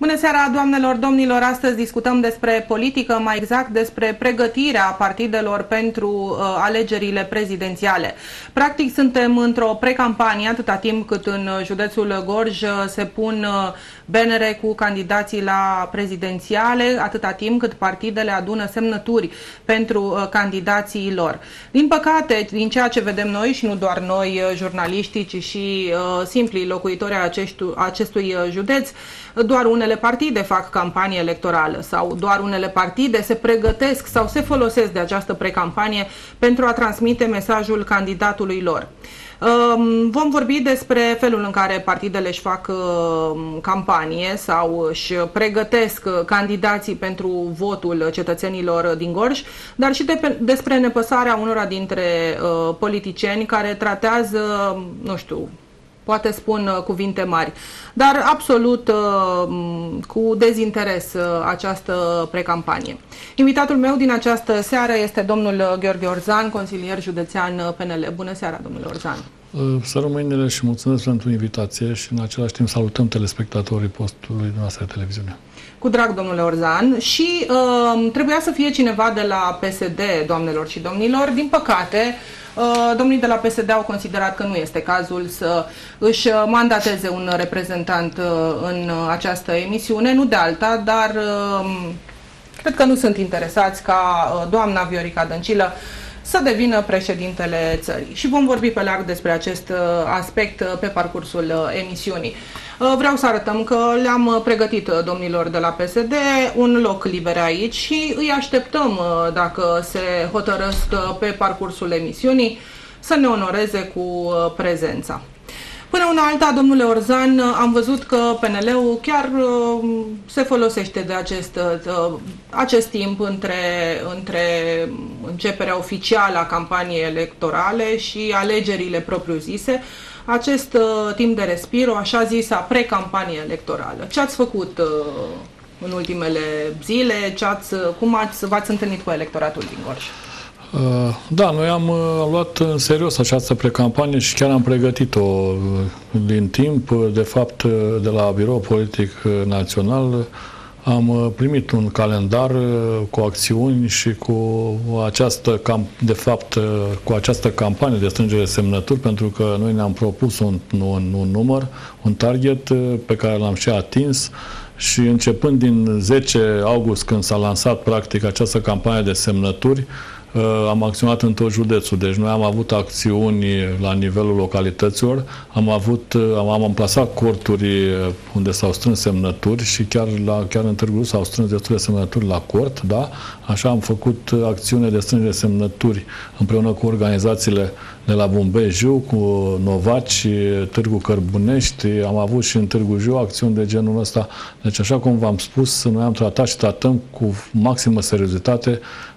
Bună seara, doamnelor, domnilor! Astăzi discutăm despre politică, mai exact despre pregătirea partidelor pentru uh, alegerile prezidențiale. Practic, suntem într-o precampanie, atâta timp cât în județul Gorj se pun uh, benere cu candidații la prezidențiale, atâta timp cât partidele adună semnături pentru uh, candidații lor. Din păcate, din ceea ce vedem noi și nu doar noi, uh, jurnaliștii, ci și uh, simplii locuitori acestui, acestui uh, județ, doar unele partide fac campanie electorală sau doar unele partide se pregătesc sau se folosesc de această precampanie pentru a transmite mesajul candidatului lor. Um, vom vorbi despre felul în care partidele își fac um, campanie sau își pregătesc candidații pentru votul cetățenilor din Gorj, dar și de, despre nepăsarea unora dintre uh, politicieni care tratează, nu știu, poate spun uh, cuvinte mari, dar absolut uh, cu dezinteres uh, această precampanie. Invitatul meu din această seară este domnul Gheorghe Orzan, consilier județean PNL. Bună seara, domnule Orzan! Să rămâinile și mulțumesc pentru invitație și în același timp salutăm telespectatorii postului noastră de televiziune. Cu drag, domnule Orzan. Și uh, trebuia să fie cineva de la PSD, doamnelor și domnilor. Din păcate, uh, domnii de la PSD au considerat că nu este cazul să își mandateze un reprezentant uh, în această emisiune, nu de alta, dar uh, cred că nu sunt interesați ca uh, doamna Viorica Dăncilă să devină președintele țării. Și vom vorbi pe larg despre acest uh, aspect uh, pe parcursul uh, emisiunii. Vreau să arătăm că le-am pregătit domnilor de la PSD un loc liber aici și îi așteptăm, dacă se hotărăsc pe parcursul emisiunii, să ne onoreze cu prezența. Până una alta, domnule Orzan, am văzut că PNL-ul chiar uh, se folosește de acest, uh, acest timp între, între începerea oficială a campaniei electorale și alegerile propriu-zise, acest uh, timp de respiro, așa zisa pre-campanie electorală. Ce ați făcut în ultimele zile? Ce ați, cum ați, v-ați întâlnit cu electoratul din Gorj? Uh, da, noi am uh, luat în serios această precampanie și chiar am pregătit-o uh, din timp. De fapt, de la Birou Politic Național am primit un calendar cu acțiuni și cu această, de fapt, cu această campanie de strângere semnături, pentru că noi ne-am propus un, un, un număr, un target pe care l-am și atins și începând din 10 august, când s-a lansat practic această campanie de semnături, Uh, am acționat în tot județul. Deci noi am avut acțiuni la nivelul localităților, am avut, uh, am, am amplasat corturi uh, unde s-au strâns semnături și chiar, la, chiar în Târgu s-au strâns destul de semnături la cort, da? Așa am făcut acțiune de strângere semnături împreună cu organizațiile de la Bumbejiu, cu Novaci, Târgu Cărbunești, am avut și în Târgu Jiu acțiuni de genul ăsta. Deci, așa cum v-am spus, noi am tratat și tratăm cu maximă seriozitate uh,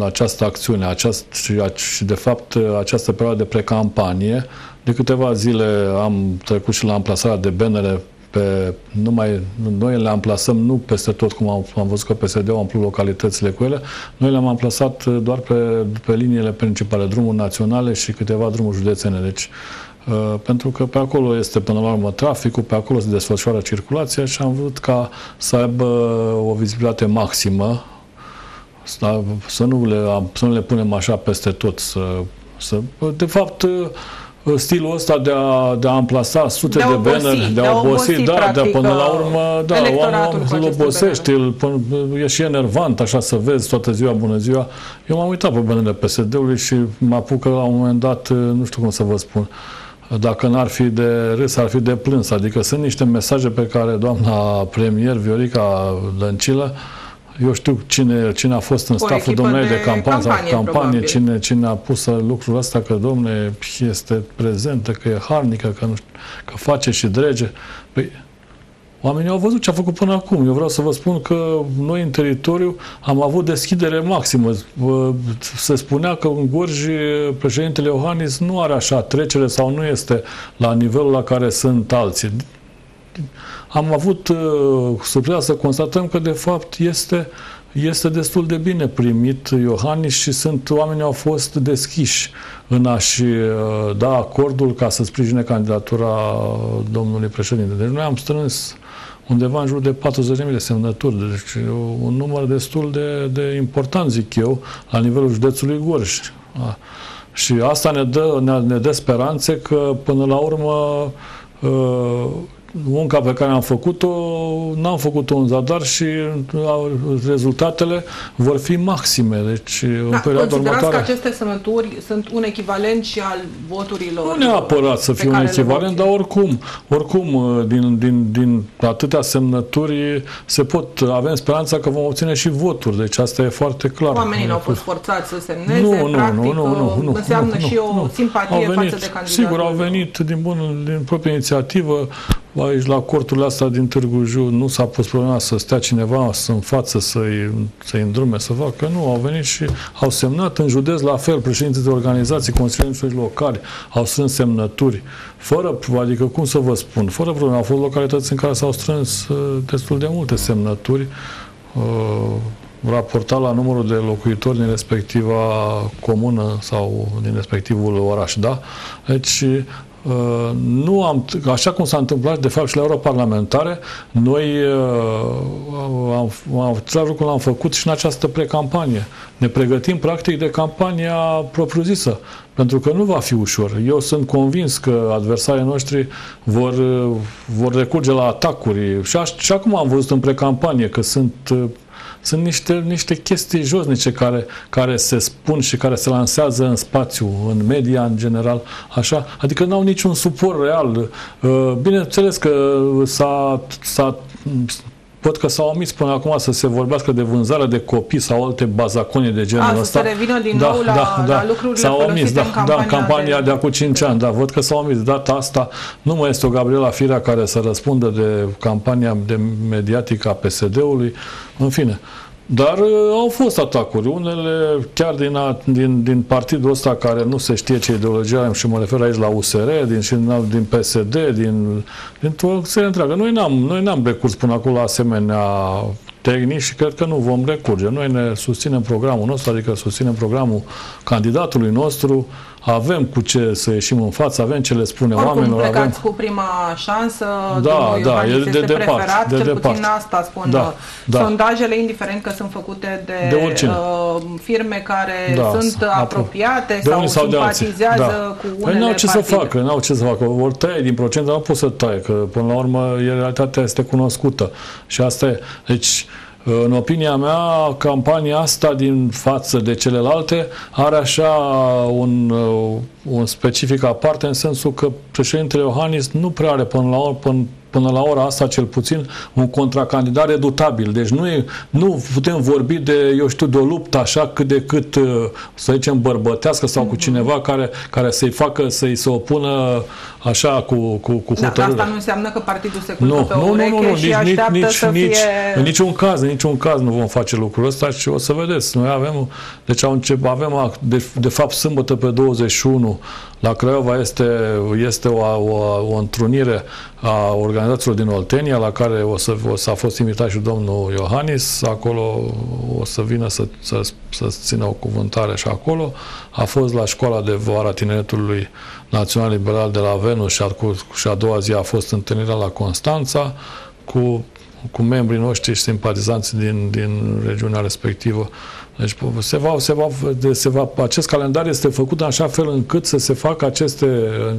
această acțiune aceast, și, și, de fapt, această perioadă de precampanie. De câteva zile am trecut și la amplasarea de benere pe, numai, noi le amplasăm nu peste tot, cum am, am văzut că PSD-ul a umplut localitățile cu ele, noi le-am amplasat doar pe, pe liniile principale, drumuri naționale și câteva drumuri județene. Deci, uh, pentru că pe acolo este până la urmă traficul, pe acolo se desfășoară circulația și am vrut ca să aibă o vizibilitate maximă, să, să, nu, le, să nu le punem așa peste tot, să, să de fapt stilul ăsta de a, de a amplasa sute de, de bannere, de a obosi, da, practic, de până la urmă, da, oamenul îl obosește, îl, e și enervant așa să vezi toată ziua, bună ziua. Eu m-am uitat pe banele PSD-ului și mă apucă la un moment dat, nu știu cum să vă spun, dacă n-ar fi de râs, ar fi de plâns. Adică sunt niște mesaje pe care doamna premier Viorica Dăncilă eu știu cine, cine a fost în staful domnului de, de campanie, campanie, campanie cine, cine a pus lucrul ăsta, că domne este prezentă, că e harnică, că, nu știu, că face și drege. Păi, oamenii au văzut ce a făcut până acum. Eu vreau să vă spun că noi în teritoriu am avut deschidere maximă. Se spunea că în Gorj președintele Iohannis nu are așa trecere sau nu este la nivelul la care sunt alții am avut uh, surpriza să constatăm că de fapt este, este destul de bine primit Iohannis și sunt oamenii au fost deschiși în a-și uh, da acordul ca să sprijine candidatura domnului președinte. Deci noi am strâns undeva în jur de 40.000 de semnături, deci un număr destul de, de important, zic eu, la nivelul județului Gorj. Și asta ne dă, ne, ne dă speranțe că, până la urmă, uh, munca pe care am făcut-o, n-am făcut-o în zadar și rezultatele vor fi maxime. Deci, da, în perioada următoare... că aceste semnături sunt un echivalent și al voturilor? Nu neapărat să fie un echivalent, dar oricum, oricum uh, din, din, din atâtea semnături se pot, avem speranța că vom obține și voturi. Deci asta e foarte clar. Oamenii nu au fost forțați să semneze, nu, nu, practic, nu, nu, nu, nu, înseamnă nu, și o nu, simpatie venit, față de candidat. Sigur, au venit din, bun, din proprie inițiativă, aici la cortul asta din Târgu Jiu nu s-a pus problema să stea cineva să în față, să-i, să îndrume, să facă. Nu, au venit și au semnat în județ la fel, președinții de organizații, consilierii locali, au strâns semnături, fără, adică cum să vă spun, fără probleme. Au fost localități în care s-au strâns uh, destul de multe semnături, uh, raportat la numărul de locuitori din respectiva comună sau din respectivul oraș, da? Deci Uh, nu am, așa cum s-a întâmplat de fapt și la europarlamentare, noi uh, am, am, lucrul l-am făcut și în această precampanie. Ne pregătim practic de campania propriu-zisă, pentru că nu va fi ușor. Eu sunt convins că adversarii noștri vor, vor recurge la atacuri și, aș, și acum am văzut în precampanie că sunt uh, sunt niște, niște chestii josnice care, care se spun și care se lansează în spațiu, în media în general, așa, adică nu au niciun suport real. Uh, bineînțeles că s-a, s-a Văd că s-au omis până acum să se vorbească de vânzare de copii sau alte bazacone de genul A, ăsta. să revină din da, nou la, da, da. la lucrurile s-au omis, da, în campania, da, campania de, de acum 5 ani. Da, văd că s-au omis. Data asta nu mai este o Gabriela Firea care să răspundă de campania de mediatică a PSD-ului. În fine, dar uh, au fost atacuri, unele chiar din, a, din, din partidul ăsta care nu se știe ce ideologie am și mă refer aici la USR, din, și din PSD, din, din o serie întreagă. Noi n-am, noi n-am recurs până acum la asemenea tehnici și cred că nu vom recurge. Noi ne susținem programul nostru, adică susținem programul candidatului nostru, avem cu ce să ieșim în față, avem ce le spune Oricum, oamenilor. avem... cu prima șansă, da, da, e de, de departe, preferat, de cel departe. puțin asta spun da, da. sondajele, indiferent că sunt făcute de, de uh, firme care da, sunt apropiate de sau, sau simpatizează da. cu unele păi n-au ce partide. să facă, n-au ce să facă, vor tăie din procent, dar nu pot să taie, că până la urmă realitatea este cunoscută și asta e. Deci, în opinia mea, campania asta din față de celelalte are așa un, uh, un specific aparte în sensul că președintele Iohannis nu prea are până la urmă, până, până la ora asta cel puțin un contracandidat redutabil. Deci nu, e, nu putem vorbi de, eu știu, de o luptă așa cât de cât, uh, să zicem, bărbătească sau cu mhm. cineva care, care să-i facă, să-i se opună așa cu, cu, cu da, hotărâre. Da, asta nu înseamnă că partidul se culcă nu, pe nu, nu, nu, nu, și nici, nici, să nici, fie... În niciun caz, în niciun caz nu vom face lucrul ăsta și o să vedeți. Noi avem, deci au încep, avem de, de fapt sâmbătă pe 21 la Craiova este, este o, o, o întrunire a organizațiilor din Oltenia, la care o să, o să a fost invitat și domnul Iohannis, acolo o să vină să, să, să țină o cuvântare și acolo. A fost la școala de vara tineretului național liberal de la Venus și a, cu, și a doua zi a fost întâlnirea la Constanța cu, cu membrii noștri și simpatizanți din, din regiunea respectivă. Deci se va, se va, se va, acest calendar este făcut în așa fel încât să se facă aceste,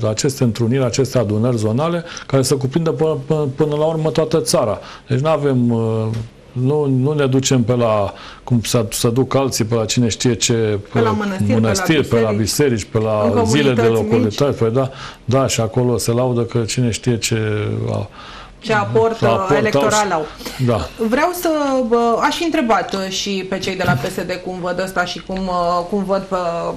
aceste întruniri, aceste adunări zonale care să cuprindă până, până, până la urmă toată țara. Deci nu avem uh, nu, nu ne ducem pe la cum să, să duc alții pe la cine știe ce pe, pe la mănăstiri, mănăstiri pe, la pe la biserici, pe la zile de localitate, pe, da, da, și acolo se laudă că cine știe ce a, ce aport, aport electoral au. Da. Vreau să aș fi întrebat și pe cei de la PSD cum văd ăsta și cum, cum văd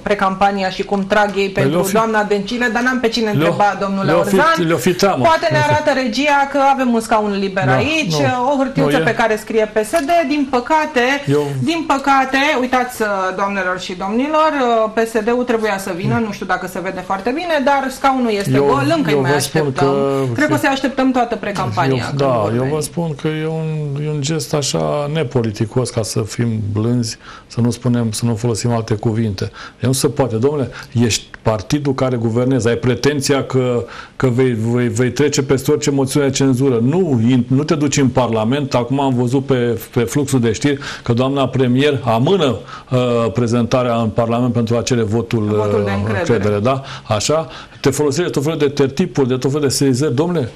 precampania și cum trag ei păi pentru fi... doamna Dencile, dar n-am pe cine întreba, domnule le Orzan. Fi, le fi teamă. Poate ne arată regia că avem un scaun liber da, aici, nu, o hârtiuță nu, pe e... care scrie PSD. Din păcate, Eu... din păcate, uitați, doamnelor și domnilor, PSD-ul trebuia să vină, nu știu dacă se vede foarte bine, dar scaunul este eu, gol, încă îi mai așteptăm. Că... Cred că o să așteptăm toată precampania campania. Eu, da, eu vă spun că e un, e un gest așa nepoliticos ca să fim blânzi, să nu spunem, să nu folosim alte cuvinte. Eu nu se poate. Domnule, ești partidul care guvernează, ai pretenția că, că vei, vei, vei trece peste orice moțiune de cenzură. Nu, nu te duci în Parlament. Acum am văzut pe, pe fluxul de știri că doamna premier amână uh, prezentarea în Parlament pentru a cere votul, votul de uh, încredere. încredere. Da? Așa? Te folosești de tot felul de tertipuri, de tot felul de sezări. Domnule,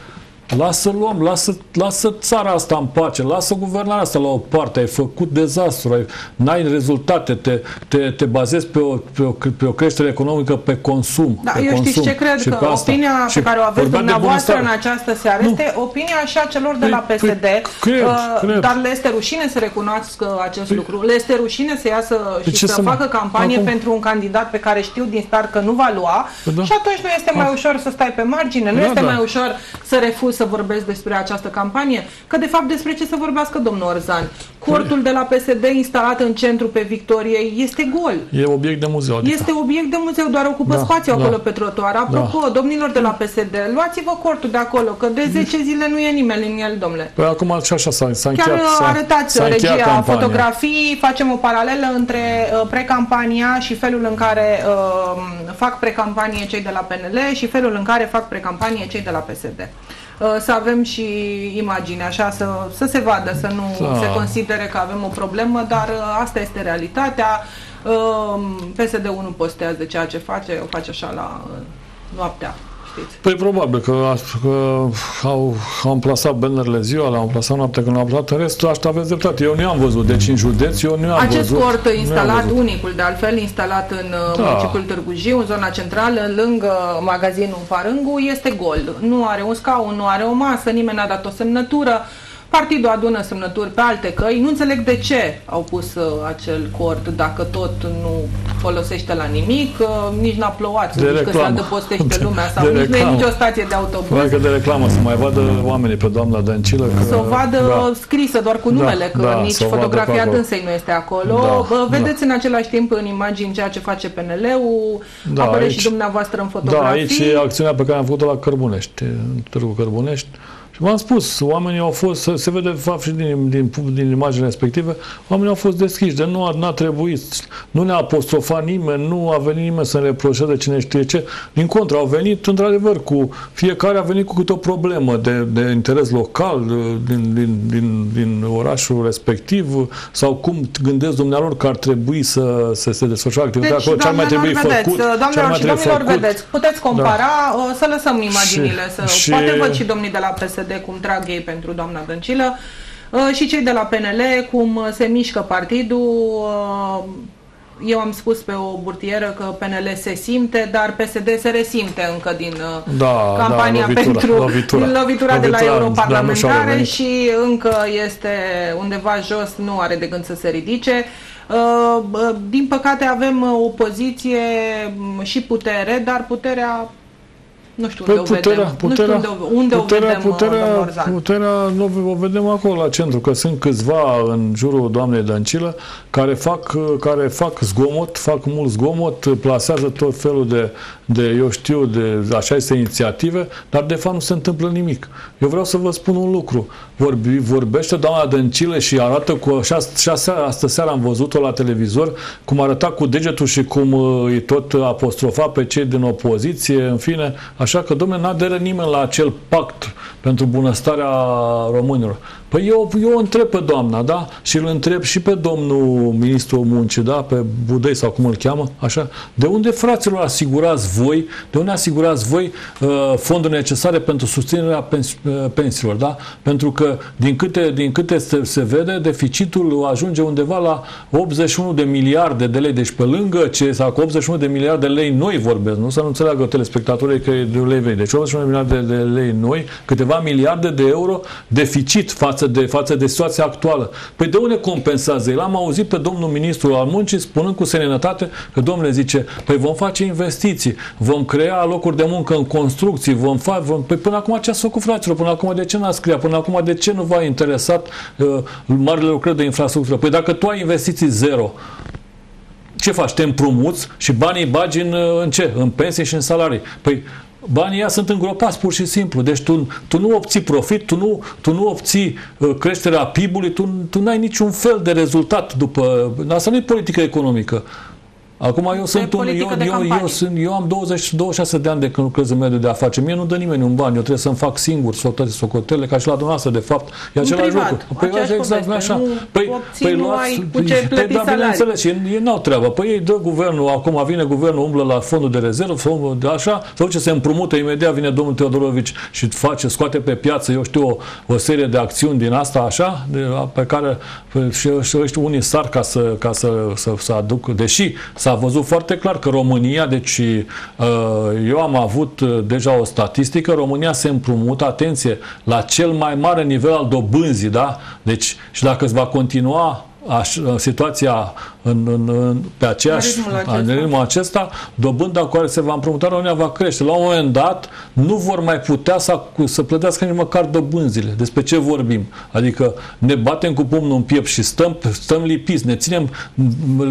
Lasă luăm, lasă, lasă țara asta în pace, lasă guvernarea asta la o parte, ai făcut dezastru, ai, n-ai rezultate, te, te, te bazezi pe o, pe, o, pe o creștere economică pe consum. Da, pe eu consum. știți ce cred? Că opinia și pe care o aveți dumneavoastră în această seară nu. este opinia și a celor de la PSD, păi, cred, uh, cred. dar le este rușine să recunoască acest păi, lucru. Le este rușine să iasă păi și să, să facă campanie acum? pentru un candidat pe care știu din start că nu va lua păi da. și atunci nu este mai ușor să stai pe margine, nu da, este da. mai ușor să refuzi să vorbești despre această campanie, că de fapt despre ce să vorbească domnul Orzan. Cortul de la PSD instalat în centru pe Victoriei este gol. E obiect de muzeu. Adică. Este obiect de muzeu, doar ocupă da, spațiu da, acolo pe trotuar. Apropo, da. domnilor de la PSD, luați-vă cortul de acolo, că de 10 zile nu e nimeni în el, domnule. Păi acum și așa s-a, s-a Chiar încheiat. Chiar arătați regia campania. fotografii, facem o paralelă între uh, precampania și felul în care uh, fac precampanie cei de la PNL și felul în care fac precampanie cei de la PSD. Uh, să avem și imagine, așa, să, să se vadă, să nu da. se considere că avem o problemă, dar uh, asta este realitatea. Uh, PSD-ul nu postează ceea ce face, o face așa la noaptea știți? Păi probabil că, că au, au amplasat bannerele ziua, le-au amplasat noaptea când au amplasat, în restul asta aveți dreptate. Eu nu am văzut, deci în județ eu nu am Acest văzut. Acest cort instalat, unicul de altfel, instalat în uh, da. municipiul Târgu Jiu, în zona centrală, lângă magazinul Farângu, este gol. Nu are un scaun, nu are o masă, nimeni n-a dat o semnătură. Partidul adună semnături pe alte căi. Nu înțeleg de ce au pus uh, acel cord dacă tot nu folosește la nimic, uh, nici n-a plouat, de nici că se adăpostește lumea sau de nici nu e nicio stație de autobuz. Mai că de reclamă, să mai vadă oamenii pe doamna Dăncilă. Că, să o vadă da. scrisă doar cu numele, da, că da, nici fotografia dânsei nu este acolo. Da, Bă, da. vedeți da. în același timp în imagini ceea ce face PNL-ul, da, apare aici, și dumneavoastră în fotografii. Da, aici e acțiunea pe care am făcut-o la Cărbunești, în Târgu Cărbunești V-am spus, oamenii au fost, se vede fapt și din, din, din imaginea respective, oamenii au fost deschiși, de nu a, n-a trebuit, nu ne-a apostrofat nimeni, nu a venit nimeni să ne reproșeze cine știe ce. Din contră, au venit, într-adevăr, cu fiecare a venit cu câte o problemă de, de interes local din, din, din, din orașul respectiv sau cum gândesc dumnealor că ar trebui să, să se desfășoare activitatea deci, acolo, ce ar mai trebui vedeți, făcut. Doamnelor și domnilor, vedeți, puteți compara, da. să lăsăm imaginile, și, să, și, poate văd și domnii de la PSD de cum trag ei pentru doamna Dăncilă uh, și cei de la PNL, cum se mișcă partidul. Uh, eu am spus pe o burtieră că PNL se simte, dar PSD se resimte încă din uh, da, da, campania da, lovitura, pentru lovitura, din lovitura, lovitura de la europarlamentare da, și încă este undeva jos, nu are de gând să se ridice. Din păcate avem o poziție și putere, dar puterea nu știu unde păi puterea, o vedem. Puterea, nu știu unde, unde puterea, o vedem, puterea, puterea, puterea nu o vedem acolo la centru, că sunt câțiva în jurul doamnei Dăncilă care fac, care fac zgomot, fac mult zgomot, plasează tot felul de, de eu știu, de așa este inițiative, dar de fapt nu se întâmplă nimic. Eu vreau să vă spun un lucru. Vorbi, vorbește doamna Dăncilă și arată cu așa, așa astă seara am văzut-o la televizor, cum arăta cu degetul și cum îi tot apostrofa pe cei din opoziție, în fine, Așa că, domnule, n-aderă nimeni la acel pact pentru bunăstarea românilor. Păi eu, eu întreb pe doamna, da? Și îl întreb și pe domnul ministru muncii, da? Pe Budei sau cum îl cheamă, așa? De unde, fraților, asigurați voi, de unde asigurați voi uh, fonduri necesare pentru susținerea pens- uh, pensiilor, da? Pentru că, din câte, din câte se, se vede, deficitul ajunge undeva la 81 de miliarde de lei, deci pe lângă ce, sau 81 de miliarde de lei noi vorbesc, nu? Să nu înțeleagă telespectatorii că e de lei vechi. Deci 81 de miliarde de lei noi, câteva miliarde de euro deficit față față de, față de situația actuală. Păi de unde compensează? L-am auzit pe domnul ministru al muncii spunând cu seninătate că domnule zice, păi vom face investiții, vom crea locuri de muncă în construcții, vom face, vom... Păi până acum ce ați făcut, fraților? Până acum de ce n-ați scria? Până acum de ce nu v-a interesat uh, marile lucrări de infrastructură? Păi dacă tu ai investiții zero, ce faci? Te împrumuți și banii bagi în, uh, în ce? În pensii și în salarii. Păi banii ăia sunt îngropați pur și simplu. Deci tu, tu nu obții profit, tu nu, tu nu obții uh, creșterea PIB-ului, tu, tu n-ai niciun fel de rezultat după... Asta nu e politică economică. Acum eu sunt un, eu, eu, eu, sunt, eu am 20, 26 de ani de când lucrez în mediul de afaceri. Mie nu dă nimeni un bani, eu trebuie să-mi fac singur toate socotele, ca și la dumneavoastră, de fapt, e același lucru. Păi exact așa. Păi, păi luați, cu ce păi, da, bineînțeles, ei, ei n-au treabă. Păi ei dă guvernul, acum vine guvernul, umblă la fondul de rezervă, fondul de așa, sau ce se împrumută, imediat vine domnul Teodorovici și face, scoate pe piață, eu știu, o, o serie de acțiuni din asta, așa, de, pe care și, și unii sar ca să, ca să, să, să aduc, deși s-a văzut foarte clar că România, deci uh, eu am avut uh, deja o statistică, România se împrumută, atenție, la cel mai mare nivel al dobânzii, da? Deci, și dacă îți va continua aș, situația în, în, în, pe aceeași, în ritmul acesta, dobânda cu care se va împrumuta România va crește. La un moment dat nu vor mai putea să, să plătească nici măcar dobânzile. Despre ce vorbim? Adică ne batem cu pumnul în piept și stăm, stăm lipiți, ne ținem,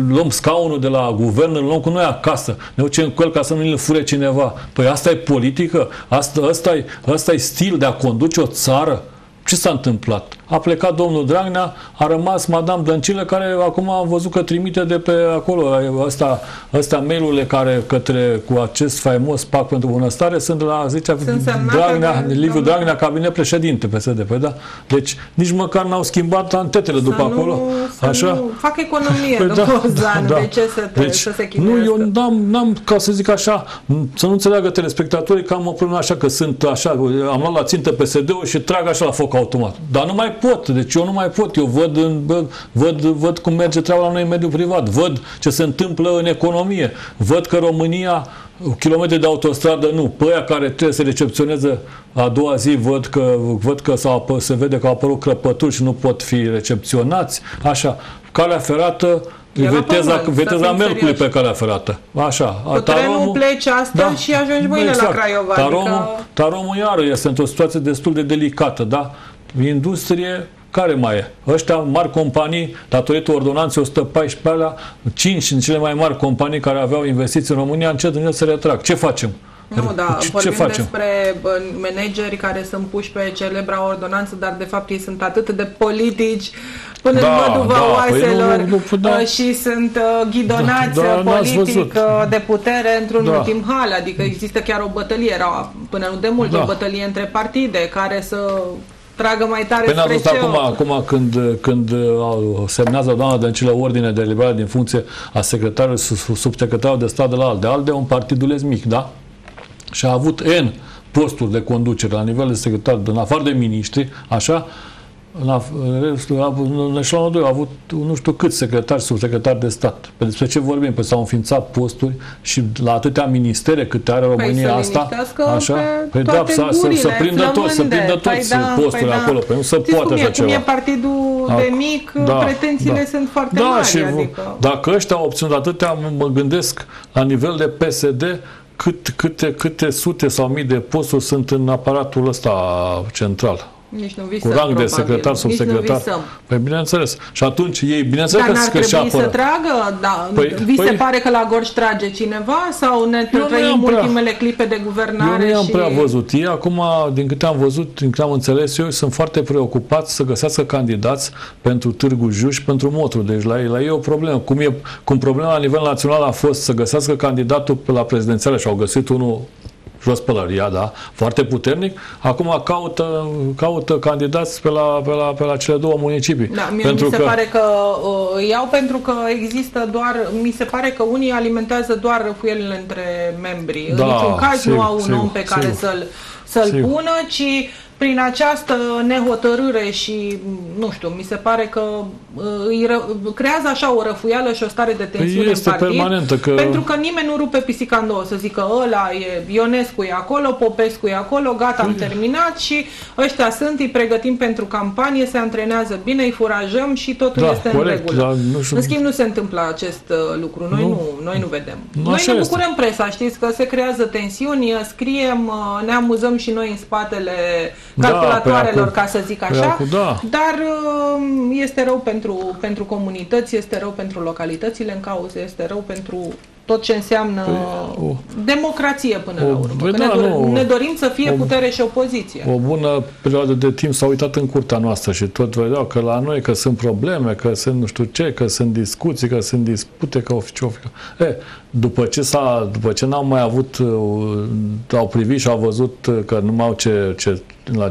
luăm scaunul de la guvern, îl luăm cu noi acasă, ne ducem cu el ca să nu ne fure cineva. Păi asta e politică? Asta, asta, e, asta e stil de a conduce o țară? Ce s-a întâmplat? A plecat domnul Dragnea, a rămas Madame Dăncilă, care acum am văzut că trimite de pe acolo. Ăsta, ăstea mail-urile care către cu acest faimos pact pentru bunăstare sunt la, zicea, sunt Dragnea, Liviu Dragnea, cabinet președinte PSD. Păi da? Deci nici măcar n-au schimbat antetele după nu, acolo. Așa? Nu fac economie, păi da, da, da. de ce să, te, deci, să se chinuiască? Nu, eu n-am, n-am, ca să zic așa, să nu înțeleagă telespectatorii că am o problemă așa, că sunt așa, am luat la țintă PSD-ul și trag așa la foc automat. Dar nu mai pot, deci eu nu mai pot, eu văd, în, văd, văd cum merge treaba la noi în mediul privat, văd ce se întâmplă în economie, văd că România kilometri de autostradă nu, pe aia care trebuie să recepționeze a doua zi văd că, văd că s-a, se vede că au apărut crăpături și nu pot fi recepționați, așa, calea ferată viteza, viteza mercului pe calea ferată. Așa. Cu taromul, trenul pleci asta da, și ajungi mâine exact. la Craiova. Taromul, adică... taromul iară este într-o situație destul de delicată, da? Industrie, care mai e? Ăștia mari companii, datorită ordonanței 114 alea, 5 din cele mai mari companii care aveau investiții în România, încet încet se retrag. Ce facem? Nu, da, ce, vorbim ce facem? despre manageri care sunt puși pe celebra ordonanță, dar de fapt ei sunt atât de politici până da, în măduva da, oaselor păi nu, nu, da. Uh, și sunt uh, ghidonați da, da, politic uh, de putere într-un da. ultim hal. Adică există chiar o bătălie, era până nu de mult da. o bătălie între partide care să tragă mai tare Păi spre spre acum, acum când, când semnează doamna Dăncilă ordine de eliberare din funcție a secretarului, subsecretarul de stat de la ALDE. ALDE e un partidulez mic, da? Și a avut N posturi de conducere la nivel de secretar, în afară de miniștri, așa, la, în eșalonul 2 a avut nu știu cât secretari, subsecretari de stat. Pe despre ce vorbim? Păi s-au înființat posturi și la atâtea ministere câte are România păi asta, așa, păi da, să, să, să prindă toți, să prindă toți păi da, posturi păi da. acolo. Păi nu se Știți poate așa e, ceva. Cum e partidul Ac- de mic, da, pretențiile da. sunt foarte da, mari. Și adică... Dacă ăștia au obținut atâtea, mă gândesc la nivel de PSD, cât, câte, câte sute sau mii de posturi sunt în aparatul ăsta central. Nici nu visăm, cu rang de secretar, subsecretar. Păi bineînțeles. Și atunci ei, bineînțeles Dar că, că și apără. să tragă? Da. Păi, Vi păi, se pare că la Gorj trage cineva? Sau ne trăim ultimele prea, clipe de guvernare? Eu nu am și... prea văzut. Ei acum, din câte am văzut, din câte am înțeles eu, sunt foarte preocupați să găsească candidați pentru Târgu Jiu și pentru Motru. Deci la ei, la ei e o problemă. Cum, e, cum problema la nivel național a fost să găsească candidatul pe la prezidențiale și au găsit unul jos pălăria, da, foarte puternic, acum caută, caută candidați pe la, pe, la, pe la cele două municipii. Da, mie pentru mi se că... pare că uh, iau pentru că există doar, mi se pare că unii alimentează doar răfuielile între membri. Da, în niciun caz sigur, nu au un sigur, om pe care sigur, să-l, să-l pună, ci prin această nehotărâre și, nu știu, mi se pare că uh, îi ră, creează așa o răfuială și o stare de tensiune este în partid. Permanentă că... Pentru că nimeni nu rupe pisica în două, să zică ăla e, Ionescu e acolo, Popescu e acolo, gata, am păi- terminat și ăștia sunt, îi pregătim pentru campanie, se antrenează bine, îi furajăm și totul da, este corect, în regulă. Da, nu știu... În schimb, nu se întâmplă acest uh, lucru. Noi nu, nu, noi nu vedem. Nu noi ne bucurăm este. presa, știți că se creează tensiuni, scriem, uh, ne amuzăm și noi în spatele da, calculatoarelor, da, ca să zic așa, acu, da. dar um, este rău pentru, pentru comunități, este rău pentru localitățile în cauză, este rău pentru tot ce înseamnă păi, o, democrație până o, la urmă. Păi, da, ne, dor- nu, ne dorim să fie o, putere și opoziție. O bună perioadă de timp s-a uitat în curtea noastră și tot vedeau că la noi că sunt probleme, că sunt nu știu ce, că sunt discuții, că sunt dispute, că ofici, ofici. E, după ce, s-a, după ce n-au mai avut, uh, au privit și au văzut că nu mai au ce, ce,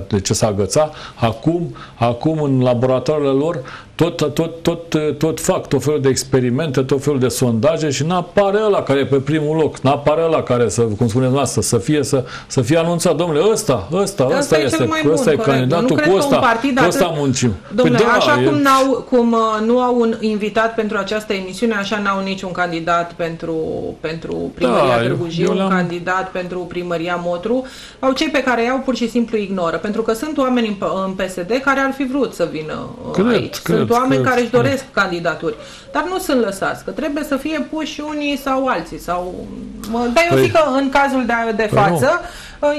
de ce s-a agăța, acum, acum în laboratoarele lor tot, tot, tot, tot fac tot felul de experimente, tot felul de sondaje și n-apare ăla care e pe primul loc, n-apare ăla care, să, cum spuneți noastră, să fie, să, să fie anunțat, domnule, ăsta, ăsta, ăsta este, ăsta e candidatul, cu ăsta, cu ăsta muncim. Domnule, păi da, așa e... cum, n-au, cum uh, nu au un invitat pentru această emisiune, așa n-au niciun candidat pentru, pentru primăria da, Târgu Jiu, un candidat pentru primăria Motru, au cei pe care iau pur și simplu ignoră, pentru că sunt oameni în, în PSD care ar fi vrut să vină cred, aici. Cred. Sunt sunt oameni care își doresc candidaturi, dar nu sunt lăsați, că trebuie să fie puși unii sau alții. Sau... Dar eu păi, zic că în cazul de, de păi față, nu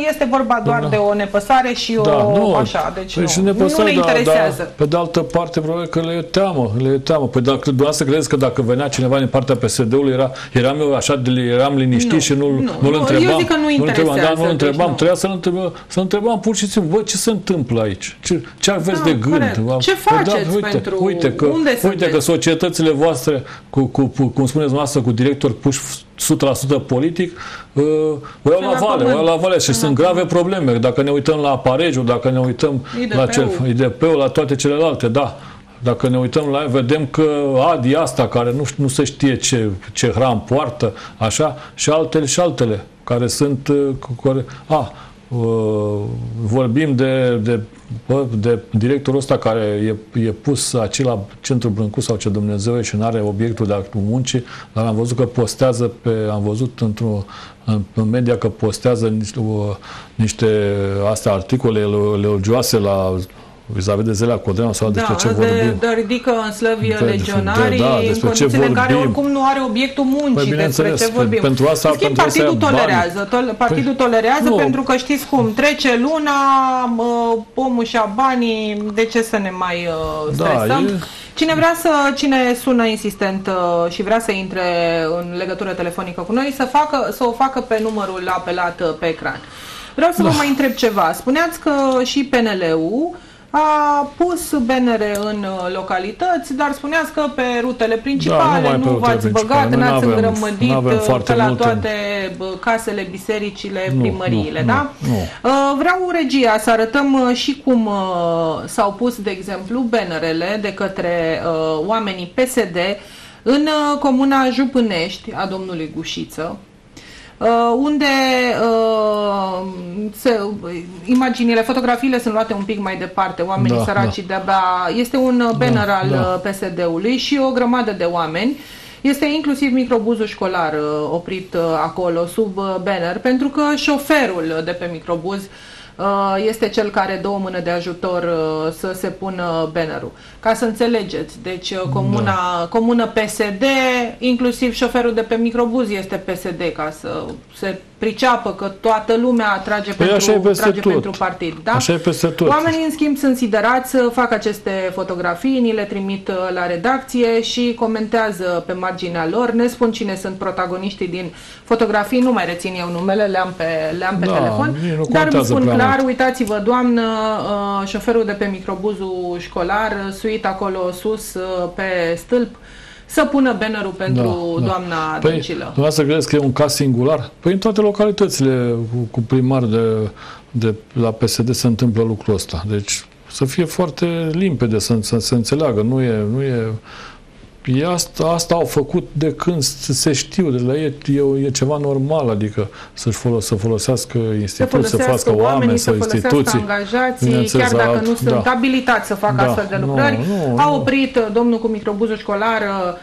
este vorba doar da. de o nepăsare și da, o nu, așa, deci păi nu, și nepăsare, nu ne da, interesează. Da, pe de altă parte, probabil că le e teamă, le e teamă. Păi dacă dumneavoastră credeți că dacă venea cineva din partea PSD-ului, era, eram eu așa de eram liniștit nu, și nu, nu, nu-l întrebam. Eu zic că nu interesează. Nu întrebam, dar nu întrebam, deci trebuia să-l întrebam, să întrebam pur și simplu, bă, ce se întâmplă aici? Ce, ce aveți da, de gând? Corect. Ce păi da, faceți da, uite, pentru... Uite că, Unde uite că societățile voastre, cu, cu, cu, cum spuneți noastră, cu directori puși 100% politic, uh, o iau la vale, o iau la vale și sunt grave probleme. Dacă ne uităm la Paregiu, dacă ne uităm IDP la cel, IDP-ul, la toate celelalte, da. Dacă ne uităm la el, vedem că Adi asta, care nu, nu se știe ce, ce hram poartă, așa, și altele și altele, care sunt, uh, care, a, uh, vorbim de, de, de directorul ăsta care e, e pus aici la centrul Brâncuș sau ce Dumnezeu e și nu are obiectul de muncii, dar am văzut că postează pe, am văzut într-o în, în media că postează niște, niște astea articole elogioase la vis-a-vis de Zelea Codreanu sau da, despre ce vorbim. De, de ridică în slăvie de, legionarii de, da, despre în ce vorbim. în care oricum nu are obiectul muncii, păi, despre ce vorbim. Pentru asta, schimb, pentru partidul asta tolerează. Tol, partidul păi, tolerează nu. pentru că știți cum, trece luna, omul și-a banii, de ce să ne mai uh, stresăm? Da, e... Cine vrea să, cine sună insistent uh, și vrea să intre în legătură telefonică cu noi, să, facă, să o facă pe numărul apelat uh, pe ecran. Vreau să da. vă mai întreb ceva. Spuneați că și PNL-ul a pus benere în uh, localități, dar spuneați că pe rutele principale da, nu, nu v-ați băgat, n-ați îngrămădit uh, pe la multe. toate casele, bisericile, nu, primăriile, nu, da? Nu, nu. Uh, vreau regia să arătăm și cum s-au pus, de exemplu, benerele de către oamenii PSD în comuna Jupânești a domnului Gușiță, Uh, unde uh, se, imaginile, fotografiile sunt luate un pic mai departe, oamenii da, săraci da. de-abia... Este un banner da, al da. Uh, PSD-ului și o grămadă de oameni. Este inclusiv microbuzul școlar oprit acolo, sub banner, pentru că șoferul de pe microbuz este cel care dă o mână de ajutor să se pună bannerul. Ca să înțelegeți, deci comuna, da. comună PSD, inclusiv șoferul de pe microbuz este PSD, ca să se priceapă că toată lumea trage, păi pentru, trage pentru partid. Da? Așa e peste tot. Oamenii, în schimb, sunt siderați să facă aceste fotografii, ni le trimit uh, la redacție și comentează pe marginea lor, ne spun cine sunt protagoniștii din fotografii, nu mai rețin eu numele, le-am pe, le-am pe da, telefon, dar îmi spun clar, mult. uitați-vă, doamnă, uh, șoferul de pe microbuzul școlar, suit acolo sus uh, pe stâlp, să pună bannerul pentru da, da. doamna păi, Dăncilă. Dumneavoastră credeți că e un caz singular? Păi în toate localitățile cu, cu primar de, de la PSD se întâmplă lucrul ăsta. Deci să fie foarte limpede, să, să se înțeleagă. Nu e, nu e E asta, asta au făcut de când se știu, de la ei e, e ceva normal, adică să-și folos, să folosească instituții, să, să facă oameni, să instituții. angajații, chiar dacă nu sunt da. abilitați să facă da. astfel de lucrări. Nu, nu, A oprit uh, domnul cu microbuzul școlar uh, Uh,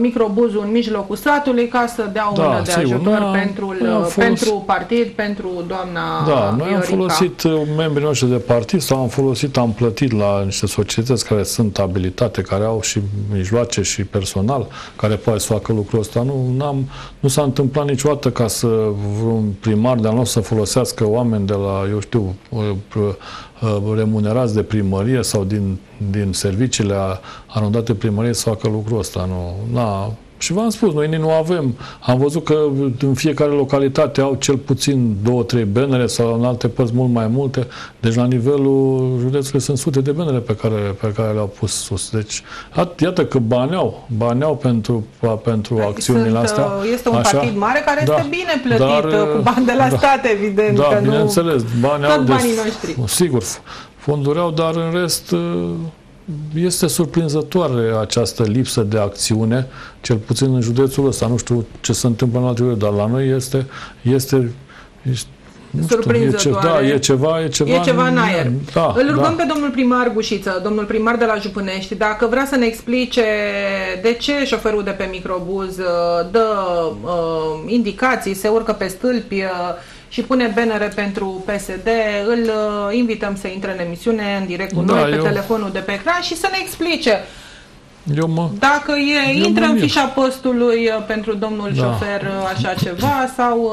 microbuzul în mijlocul stratului ca să dea o da, mână de sigur, ajutor noi pentru, noi folos... pentru partid, pentru doamna Da, noi Iorica. am folosit uh, membrii noștri de partid sau am folosit, am plătit la niște societăți care sunt abilitate, care au și mijloace și personal care poate să facă lucrul ăsta. Nu, am nu s-a întâmplat niciodată ca să vreun primar de-al nostru să folosească oameni de la, eu știu, uh, remunerați de primărie sau din, din serviciile arondate primăriei să facă lucrul ăsta. Nu, na, Și v-am spus, noi nu avem. Am văzut că în fiecare localitate au cel puțin două, trei benere sau în alte părți mult mai multe. Deci la nivelul județului sunt sute de benere pe care, pe care le-au pus sus. Deci iată că bani au, bani au pentru, pentru acțiunile sunt, astea. Uh, este un așa, partid mare care da, este bine plătit dar, uh, cu bani de la da, stat, evident. Da, că bineînțeles. Bani au, banii noștri. Sigur, fonduri au, dar în rest uh, este surprinzătoare această lipsă de acțiune, cel puțin în județul ăsta. Nu știu ce se întâmplă în alte județe, dar la noi este, este, este nu știu, e, ce, da, e ceva, e ceva, e ceva în aer. Da, Îl rugăm da. pe domnul primar Gușiță, domnul primar de la Jupânești, dacă vrea să ne explice de ce șoferul de pe microbuz uh, dă uh, indicații, se urcă pe stâlpi, uh, și pune benere pentru PSD, îl uh, invităm să intre în emisiune în direct cu da, noi pe eu... telefonul de pe ecran și să ne explice eu mă, dacă e, eu intră mă în fișa postului uh, pentru domnul da. șofer uh, așa ceva sau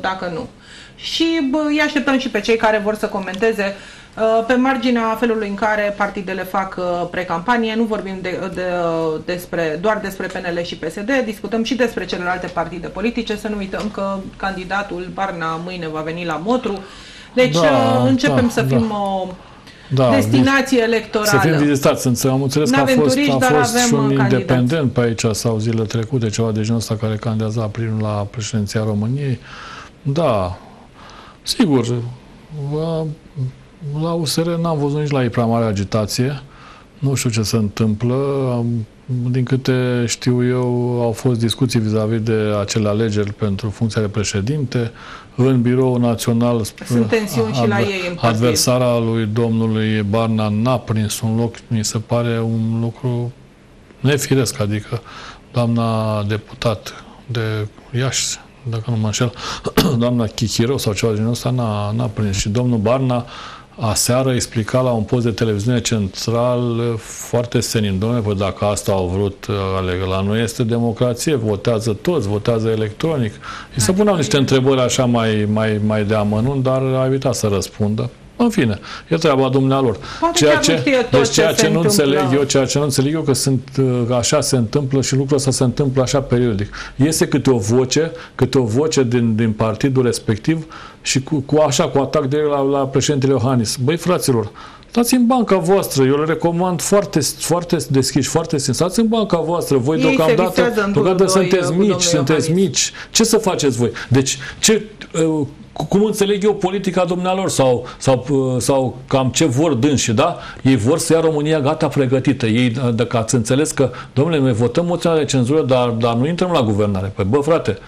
dacă nu. Și bă, îi așteptăm și pe cei care vor să comenteze Uh, pe marginea felului în care partidele fac uh, precampanie, nu vorbim de, de, uh, despre, doar despre PNL și PSD, discutăm și despre celelalte partide politice, să nu uităm că candidatul Barna mâine va veni la Motru. Deci da, începem da, să fim da. o da, destinație electorală. Să fim vizitați. Am înțeles că a fost, a fost și un candidați. independent pe aici sau zile trecute, ceva de genul ăsta care candidează primul la președinția României. Da, sigur, la USR n-am văzut nici la ei prea mare agitație. Nu știu ce se întâmplă. Din câte știu eu, au fost discuții vis-a-vis de acele alegeri pentru funcția de președinte. În biroul național, Sunt tensiuni și la ei în adversara lui domnului Barna n-a prins un loc, mi se pare un lucru nefiresc, adică doamna deputat de Iași, dacă nu mă înșel, doamna Chichiro sau ceva de genul ăsta, n-a, n-a prins. Și domnul Barna Aseară explica la un post de televiziune central foarte senin, domnule, păi dacă asta au vrut uh, alegă, la noi este democrație, votează toți, votează electronic. Îi se puneau niște întrebări așa mai, mai, mai de amănunt, dar a evitat să răspundă. În fine, e treaba dumnealor. ceea ce, deci ceea ce, ce nu înțeleg eu, ceea ce nu înțeleg eu că sunt uh, așa se întâmplă și lucrul ăsta se întâmplă așa periodic. Iese câte o voce, câte o voce din, din partidul respectiv și cu, cu așa, cu atac de la, la președintele Iohannis. Băi, fraților, Stați în banca voastră, eu le recomand foarte, foarte deschiși, foarte simplu. Stați în banca voastră, voi Ei deocamdată, deocamdată sunteți mici, sunteți mici. Ce să faceți voi? Deci, ce, uh, cum înțeleg eu politica dumnealor sau, sau, uh, sau cam ce vor dânsi, da? Ei vor să ia România gata pregătită. Ei, uh, dacă ați înțeles că, domnule, noi votăm moțiunea de cenzură, dar, dar nu intrăm la guvernare. Păi, bă, frate,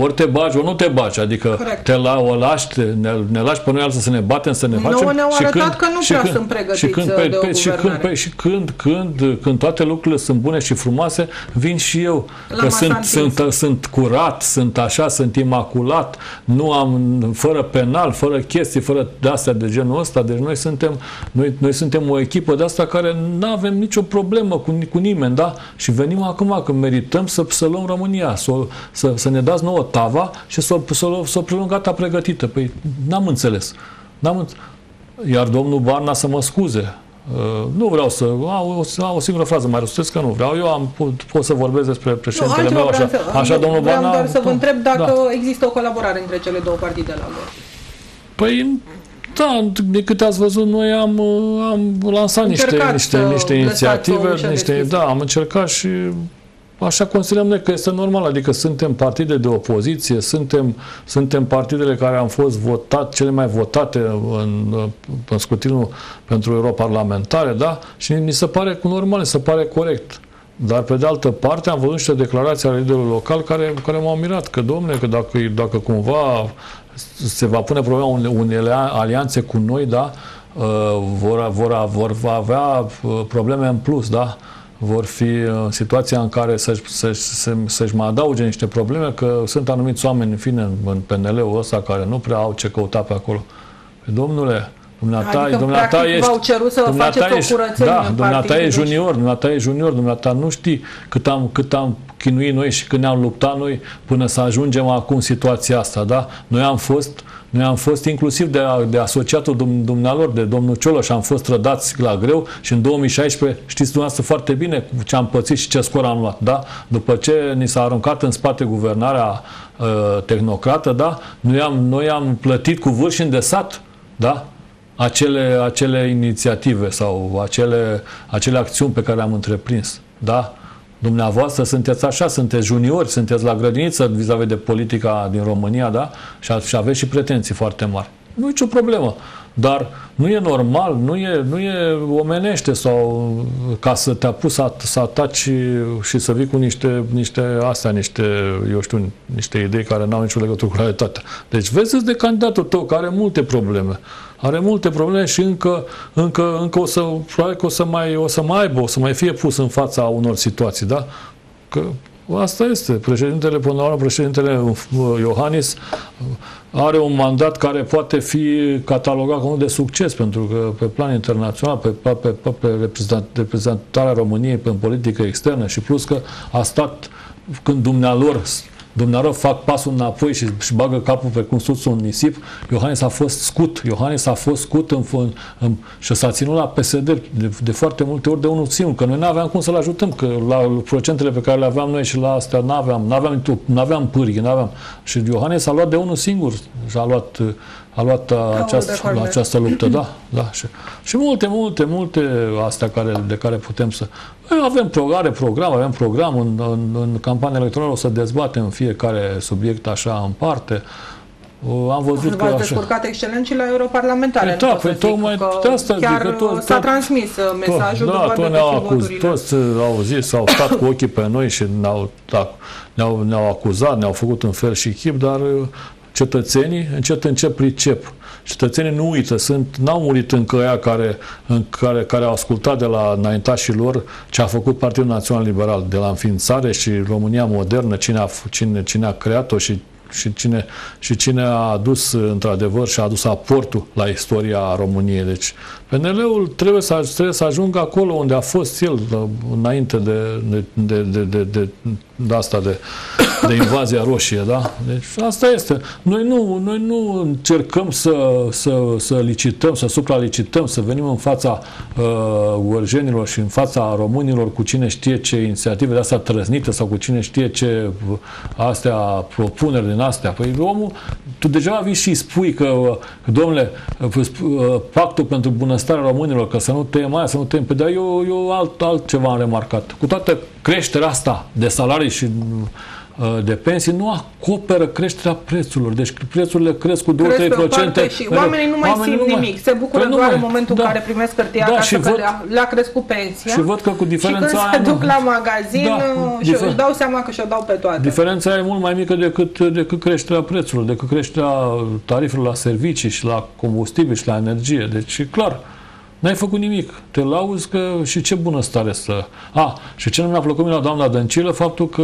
ori te bagi, ori nu te bagi. Adică Correct. te la, o lași, te, ne, ne lași pe noi alții să ne batem, să ne facem. Nouă ne-au arătat când, că nu prea când, sunt pregătiți și când, pe, de pe, și când, pe, și când, când, când toate lucrurile sunt bune și frumoase, vin și eu. La că sunt, sunt, sunt curat, sunt așa, sunt imaculat, nu am, fără penal, fără chestii, fără de-astea de genul ăsta. Deci noi suntem, noi, noi suntem o echipă de asta care nu avem nicio problemă cu, cu nimeni, da? Și venim acum că merităm să, să luăm România, să, să, să ne dați nouă tava și să, să, să o preluăm gata pregătită. Păi n-am înțeles. N-am înțeles. Iar domnul Barna să mă scuze. Uh, nu vreau să... Am o, o singură frază mai răstesc că nu vreau. Eu am, pot, pot să vorbesc despre președintele nu, meu așa. Să, așa domnul vreau Barna... doar să vă întreb dacă da. există o colaborare între cele două partide la lor. Păi da, de câte ați văzut, noi am, am lansat niște, niște, niște inițiative, niște, da, am încercat și Așa considerăm noi că este normal, adică suntem partide de opoziție, suntem, suntem partidele care am fost votat, cele mai votate în, în scrutinul pentru europarlamentare, da? Și mi se pare normal, mi se pare corect. Dar, pe de altă parte, am văzut niște declarații ale liderului local care, care m-au mirat, că, domnule, că dacă, dacă cumva se va pune problema unei, unei alianțe cu noi, da, uh, vor, vor, vor avea uh, probleme în plus, da, vor fi în situația în care să-și, să-și, să-și mai adauge niște probleme, că sunt anumiți oameni, în fine, în PNL-ul ăsta, care nu prea au ce căuta pe acolo. Pe păi, domnule, Dumneata, adică, dumneata practic, ești, v-au cerut să faceți ești, o curățenie Da, dumneata e junior, dumneata e junior, dumneata nu știi cât am, cât am chinuit noi și când ne-am luptat noi până să ajungem acum în situația asta, da? Noi am fost noi am fost inclusiv de, de asociatul dumnealor, de domnul Cioloș, am fost trădați la greu și în 2016 știți dumneavoastră foarte bine ce am pățit și ce scor am luat, da? După ce ni s-a aruncat în spate guvernarea uh, tehnocrată, da? Noi am, noi am plătit cu vârf și îndesat, da? Acele, acele inițiative sau acele, acele acțiuni pe care le-am întreprins, da? Dumneavoastră sunteți așa, sunteți juniori, sunteți la grădiniță vis-a-vis de politica din România, da? Și, și aveți și pretenții foarte mari. Nu e nicio problemă. Dar nu e normal, nu e, nu e omenește sau ca să te apuci să, să ataci și să vii cu niște, niște astea, niște, eu știu, niște idei care n-au nicio legătură cu realitatea. Deci vezi de candidatul tău care are multe probleme. Are multe probleme și încă, încă, încă o să, probabil că o să mai, o să mai aibă, o să mai fie pus în fața unor situații, da? Că Asta este. Președintele, până la urmă, președintele uh, Iohannis are un mandat care poate fi catalogat ca unul de succes, pentru că pe plan internațional, pe, pe, pe, pe reprezentarea României pe politică externă și plus că a stat când dumnealor Dumnezeu fac pasul înapoi și își bagă capul pe cum sus un nisip, Iohannis a fost scut. Iohannis a fost scut în, în, în, și s-a ținut la PSD de, de foarte multe ori de unul singur, că noi nu aveam cum să-l ajutăm, că la procentele pe care le aveam noi și la astea nu aveam, nu aveam, nu aveam pârghi, nu aveam. Și Iohannis a luat de unul singur, și a luat a luat uh, această, la această luptă, da, da. Și, și multe, multe, multe astea care, de care putem să... Noi avem programe, program, avem program, în, în, în campania electorală o să dezbatem fiecare subiect așa în parte. Am văzut că... V-ați descurcat excelent și la europarlamentare. Păi da, păi tocmai de asta chiar zic că tot, s-a transmis uh, mesajul tot, da, tot ne-au acuz, toți au zis, au stat cu ochii pe noi și ne-au, da, ne-au, ne-au acuzat, ne-au făcut în fel și chip, dar uh, cetățenii încet încep pricep. Cetățenii nu uită, sunt, n-au murit încă aia care, în care, care au ascultat de la înaintașii lor ce a făcut Partidul Național Liberal, de la înființare și România modernă, cine a, cine, cine a creat-o și și cine, și cine a adus într-adevăr și a adus aportul la istoria României. Deci PNL-ul trebuie să, trebuie să ajungă acolo unde a fost el înainte de, de, de, de, de, de, de asta de, de invazia roșie, da? Deci asta este. Noi nu, noi nu încercăm să, să, să licităm, să supralicităm, să venim în fața uh, urgenilor și în fața românilor cu cine știe ce inițiative de astea trăznite sau cu cine știe ce uh, astea propuneri din astea. Păi omul, tu deja vii și spui că, domnule, uh, pactul pentru bunăstarea românilor, că să nu tăiem aia, să nu tăiem, pe păi, dar eu, eu alt, altceva am remarcat. Cu toată creșterea asta de salarii și Uh, de pensii nu acoperă creșterea prețurilor. Deci prețurile cresc cu 2-3%. Și oamenii nu mai oamenii simt nu nimic. Se bucură păi doar mai, în momentul da, în care primesc hârtia da, și văd, că le-a, crescut pensia. Și văd că cu diferența și când se duc la magazin da, și difer- își dau seama că și-o dau pe toate. Diferența e mult mai mică decât, decât creșterea prețurilor, decât creșterea tarifelor la servicii și la combustibil și la energie. Deci, clar, N-ai făcut nimic. Te lauzi că și ce bună stare să... A, și ce nu mi-a plăcut mie la doamna Dăncilă, faptul că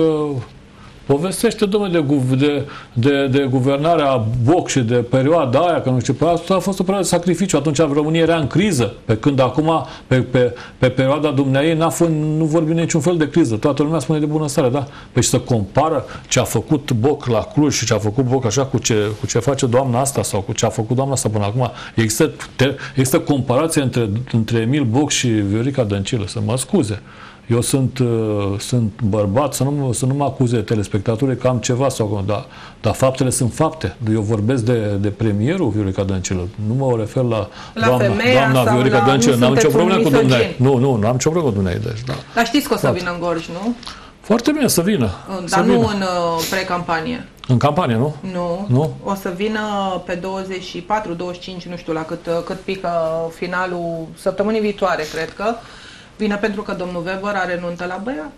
Povestește, domnule, de, de, de, de guvernarea Boc și de perioada aia, că nu știu, pe asta a fost o perioadă de sacrificiu. Atunci România era în criză, pe când acum, pe, pe, pe perioada dumneai, n-a fost, nu vorbim niciun fel de criză. Toată lumea spune de bună stare, da? Păi să compară ce a făcut Boc la Cluj și ce a făcut Boc așa cu ce, cu ce face doamna asta sau cu ce a făcut doamna asta până acum. Există, te, există comparație între, între Emil Boc și Viorica Dăncilă, să mă scuze. Eu sunt, uh, sunt bărbat, să nu, să nu mă acuze telespectatorii că am ceva sau dar, dar faptele sunt fapte. Eu vorbesc de, de premierul Viorica Dăncilă. Nu mă refer la, la doamna, doamna Viorica Dăncilă. Nu am nicio problemă cu dumneavoastră. Nu, nu, nu am nicio problemă cu dumneavoastră. Deci, da. Dar știți că o să vină în Gorj, nu? Foarte bine, să vină. Dar să nu vină. în uh, precampanie. În campanie, nu? Nu. nu. O să vină pe 24, 25, nu știu la cât, uh, cât pică finalul săptămânii viitoare, cred că. Vine pentru că domnul Weber are nuntă la băiat.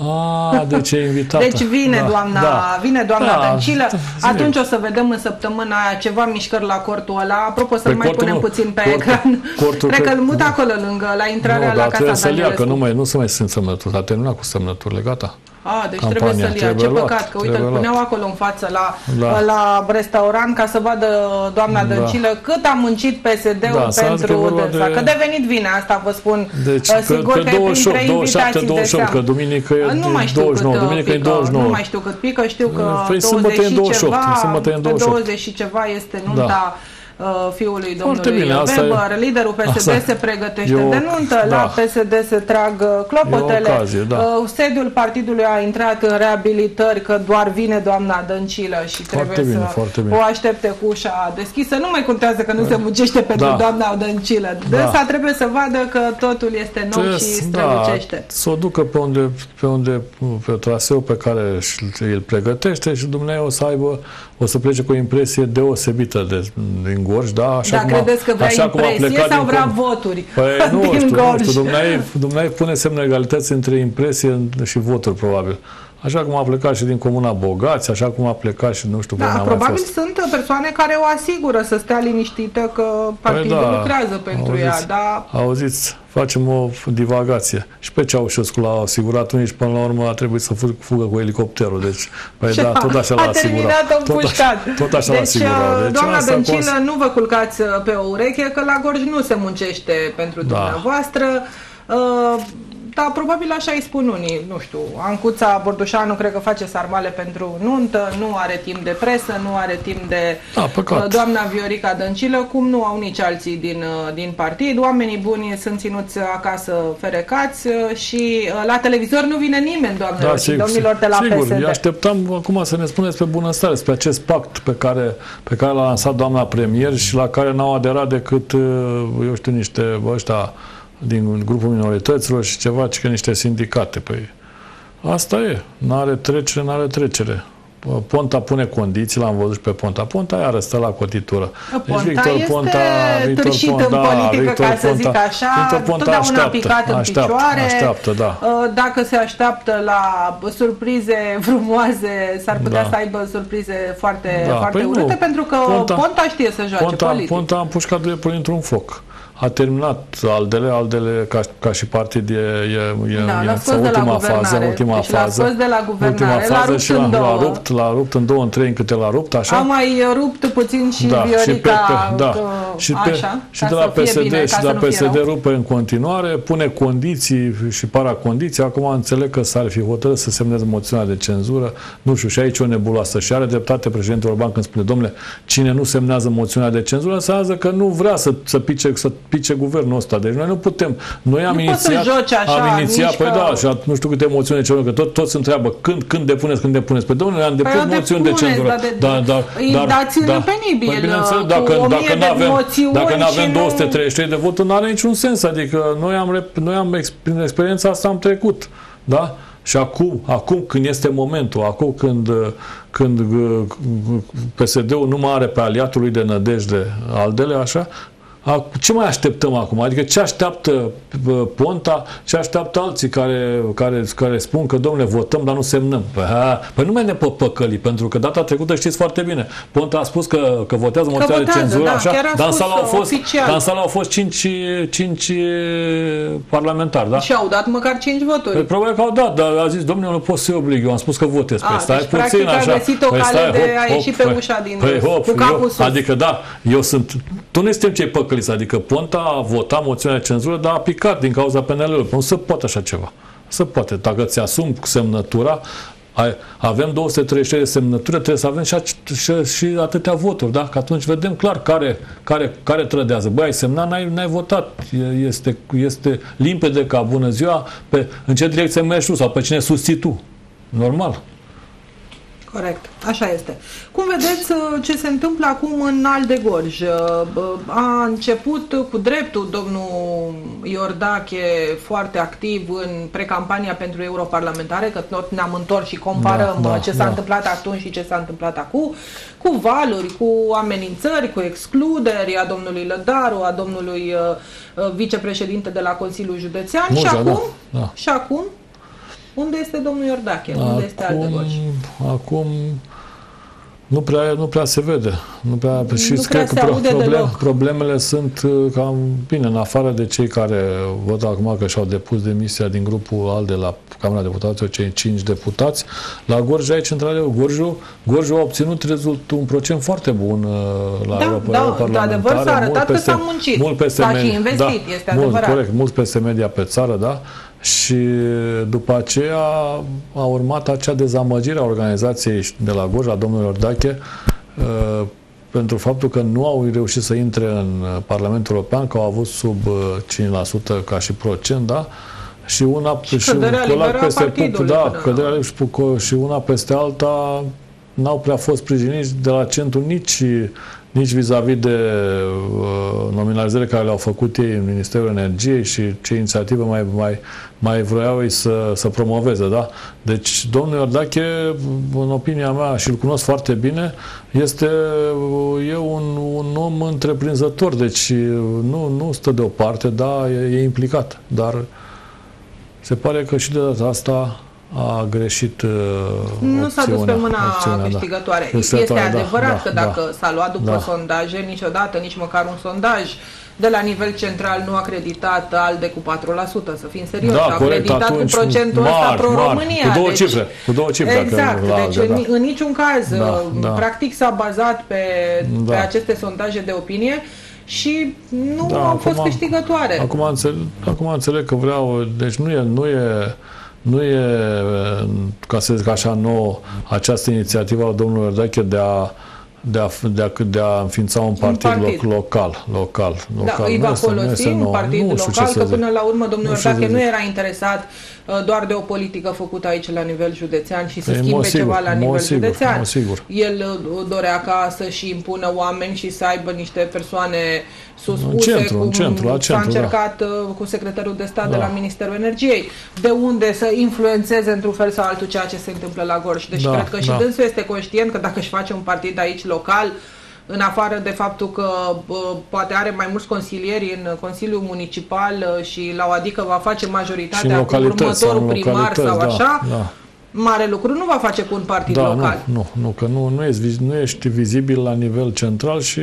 Ah, deci e invitată. Deci vine da, doamna, da. vine doamna da, Dăncilă. Atunci o să vedem în săptămâna aia ceva mișcări la cortul ăla. Apropo, să-l mai punem nu. puțin pe cortul, ecran. Cortul Cred că îl mut acolo lângă, la intrarea nu, la casa să ia, că nu, mai, nu se mai sunt semnături. A terminat cu semnăturile, gata. A, deci trebuie să-l ia. Ce luat, păcat, că uite, îl puneau luat. acolo în față la, da. la restaurant ca să vadă doamna da. Dăncilă cât a muncit PSD-ul da, pentru dânsa. De... Că devenit vine asta, vă spun. Deci, sigur pe, pe că 28, 27, 28, că duminică e nu mai știu 29, cât duminică pică, e 29. Nu mai știu cât pică, știu că păi 20 și 28, ceva, 28. 20 și ceva este nunta da uh, fiului domnului bine, Weber. E... Liderul PSD asta se pregătește o, de nuntă, da. la PSD se trag uh, clopotele. Ocazie, da. uh, sediul partidului a intrat în reabilitări că doar vine doamna Dăncilă și foarte trebuie bine, să foarte bine. o aștepte cu ușa deschisă. Nu mai contează că nu da. se muncește pentru da. doamna Dăncilă. Da. Dânsa trebuie să vadă că totul este nou Ces, și strălucește. Da, să o ducă pe unde, pe unde pe traseu pe care îl pregătește și Dumnezeu o să aibă o să plece cu o impresie deosebită de, din Gorj, da? Așa da, cum credeți că vrea așa impresie cum a plecat sau vrea cum... voturi păi, nu din știu, Gorj? Nu știu, Dumnezeu pune semne egalități între impresie și voturi, probabil. Așa cum a plecat și din Comuna Bogați, așa cum a plecat și nu știu da, probabil sunt persoane care o asigură să stea liniștită că partidul păi da, lucrează pentru auziți, ea. Da. Auziți, facem o divagație. Și pe Ceaușescu l-a asigurat unii și până la urmă a trebuit să fugă cu elicopterul. Deci, păi da, tot așa l-a asigurat. Tot, așa, tot așa deci, l-a asigurat. Uh, deci, doamna Dăncilă, nu vă culcați uh, pe o ureche că la Gorj nu se muncește pentru da. dumneavoastră. Uh, dar probabil așa îi spun unii, nu știu, Ancuța Bordușanu cred că face sarmale pentru nuntă, nu are timp de presă, nu are timp de da, păcat. Uh, doamna Viorica Dăncilă, cum nu au nici alții din, uh, din partid. Oamenii buni sunt ținuți acasă ferecați uh, și la televizor nu vine nimeni, doamnelor da, și sigur, domnilor de la sigur, PSD. așteptam acum să ne spuneți pe bunăstare despre acest pact pe care, pe care l-a lansat doamna premier și la care n-au aderat decât, eu știu, niște ăștia din grupul minorităților și ceva, ci că niște sindicate. Păi asta e. N-are trecere, n-are trecere. Ponta pune condiții, l-am văzut pe Ponta. Ponta iară stă la cotitură. Ponta deci Victor este Ponta, Victor Ponta, în politică, Victor ca să zic așa, Victor Ponta totdeauna așteaptă, picat în așteaptă, picioare. Așteaptă, da. Uh, dacă se așteaptă la surprize frumoase, s-ar putea da. să aibă surprize foarte, da. foarte păi urâte, nu. pentru că Ponta, Ponta știe să joace Ponta, politic. Ponta a împușcat de într-un foc a terminat Aldele, Aldele ca, ca și partid e, e, e, da, e în ultima fază, ultima deci fază, de la ultima fază și l-a, l-a rupt, l-a rupt în două, în trei, în câte l-a rupt, așa. A mai rupt puțin și da, Viorica, și pe, pe, da, că, și, pe, așa, și de la PSD, bine, și de la PSD rupe în continuare, pune condiții și para condiții, acum înțeleg că s-ar fi hotărât să semneze moțiunea de cenzură, nu știu, și aici o nebuloasă. Și are dreptate președintele Orban când spune, domnule, cine nu semnează moțiunea de cenzură, înseamnă că nu vrea să, să, pice, să pice guvernul ăsta ăsta. Deci noi nu putem. Noi am nu inițiat, așa, am inițiat, păi da, și nu știu câte emoțiuni ce că tot, toți întreabă când, când depuneți, când depuneți. Păi domnule, am depus păi moțiuni de cenzură. Da, da, da, dar, dați da, penibil, păi, bineînțeles, dacă, dacă nu avem, dacă nu avem 233 de voturi, nu are niciun sens. Adică noi am, noi am prin experiența asta am trecut. Da? Și acum, acum când este momentul, acum când, când PSD-ul nu mai are pe aliatul lui de nădejde Aldele, așa, ce mai așteptăm acum? Adică ce așteaptă Ponta, ce așteaptă alții care, care, care spun că, domnule, votăm, dar nu semnăm? Păi, ha, păi nu mai ne pot păcăli, pentru că data trecută știți foarte bine. Ponta a spus că, că votează moțiunea de cenzură, da, așa, dar în sală au fost, dar în sală au fost cinci, cinci parlamentari, da? Și au dat măcar cinci voturi. Păi, probabil că au dat, dar a zis, domnule, nu pot să-i oblig, eu am spus că votez. Păi, stai deci, puțin, așa. a găsit o păi, cale stai, de hop, a ieși hop, pe ușa din păi, hop, cu capul eu, sus. Adică, da, eu sunt, tu nu suntem cei păcăli Cârlis, adică Ponta a votat moțiunea de cenzură, dar a picat din cauza PNL-ului. Nu se poate așa ceva. Se poate. Dacă ți asumi semnătura, avem 233 de semnături, trebuie să avem și, și, și atâtea voturi, da? Că atunci vedem clar care, care, care trădează. Băi, ai semnat, n-ai, n-ai votat. Este, este limpede ca bună ziua pe, în ce direcție mergi tu sau pe cine susții tu. Normal. Corect, așa este. Cum vedeți uh, ce se întâmplă acum în Alde Gorj? Uh, a început cu dreptul domnul Iordache foarte activ în precampania pentru europarlamentare, că tot ne-am întors și comparăm da, da, ce s-a da. întâmplat atunci și ce s-a întâmplat acum, cu valuri, cu amenințări, cu excluderi a domnului Lădaru, a domnului uh, vicepreședinte de la Consiliul Județean Muja, și acum, da, da. și acum unde este domnul Iordache? Unde acum, este Aldegoj? Acum Nu prea, nu prea se vede. Nu prea, și nu prea se că problem, problemele sunt uh, cam bine, în afară de cei care văd acum că și-au depus demisia din grupul al de la Camera Deputaților, cei cinci deputați. La Gorj aici, într-adevăr, Gorjul, Gorjul a obținut rezult, un procent foarte bun uh, la da, Europa, da, parlamentare. adevăr s-a arătat peste, că s-a muncit. Mult peste s-a și investit, da, este mult, adevărat. Corect, mult peste media pe țară, da și după aceea a urmat acea dezamăgire a organizației de la Gorj, a domnului Ordache, uh, pentru faptul că nu au reușit să intre în Parlamentul European, că au avut sub 5% uh, ca și procent, da? Și una și, și un colac peste pup, da, căderea și, și una peste alta n-au prea fost sprijiniți de la centru nici nici vis-a-vis -vis de uh, nominalizările care le-au făcut ei în Ministerul Energiei și ce inițiativă mai, mai, mai vreau ei să, să promoveze. Da? Deci, domnul Iordache, în opinia mea, și îl cunosc foarte bine, este e un, un om întreprinzător, deci nu, nu stă deoparte, da, e, e implicat, dar se pare că și de data asta a greșit uh, Nu s-a dus pe mâna opțiunea, da. câștigătoare. Da. Este da, adevărat da, că dacă da, s-a luat după da. sondaje, niciodată, nici măcar un sondaj de la nivel central nu a acreditat ALDE cu 4%, să fim serioși. Da, a acreditat atunci, cu procentul mari, ăsta pro-România. Cu două deci, cifre. Cu două cifre. Exact. La deci ALDE, în, da. în niciun caz, Da, da. practic s-a bazat pe, Da. pe aceste sondaje de opinie și nu Da, au acum- fost câștigătoare. Acum înțeleg, acum înțeleg că vreau, deci nu e, nu e, nu e, ca să zic așa, nouă, această inițiativă a domnului Ordache de a de a, de, a, de a înființa un partid, partid. Loc, local, local, local. Da, îi Nu va este- nu folosi este un nou. partid Nu știu ce local, să că zic. până la urmă domnul Nu știu Iordache ce nu zic. era interesat uh, doar de o politică făcută aici la nivel județean și să Ei, schimbe mă, sigur, ceva la mă, nivel sigur, județean. mă, sigur. El uh, dorea ca să-și impună oameni și să aibă niște persoane suspuse, În centru, cum în centru, la s-a centru, da. încercat uh, cu secretarul de stat de Da. la Ministerul Energiei, de unde să influențeze într-un fel sau altul ceea ce se întâmplă la Gorj. Deci Da, cred că și da. dânsul este conștient că dacă își face un partid aici local, în afară de faptul că bă, poate are mai mulți consilieri în Consiliul Municipal uh, și la o adică va face Și în majoritatea cu localități, sau următorul în primar sau localități, așa, da, da. mare lucru nu va face cu un partid Da, local. nu, nu, nu, că nu, nu, ești, viz- nu ești vizibil la nivel central și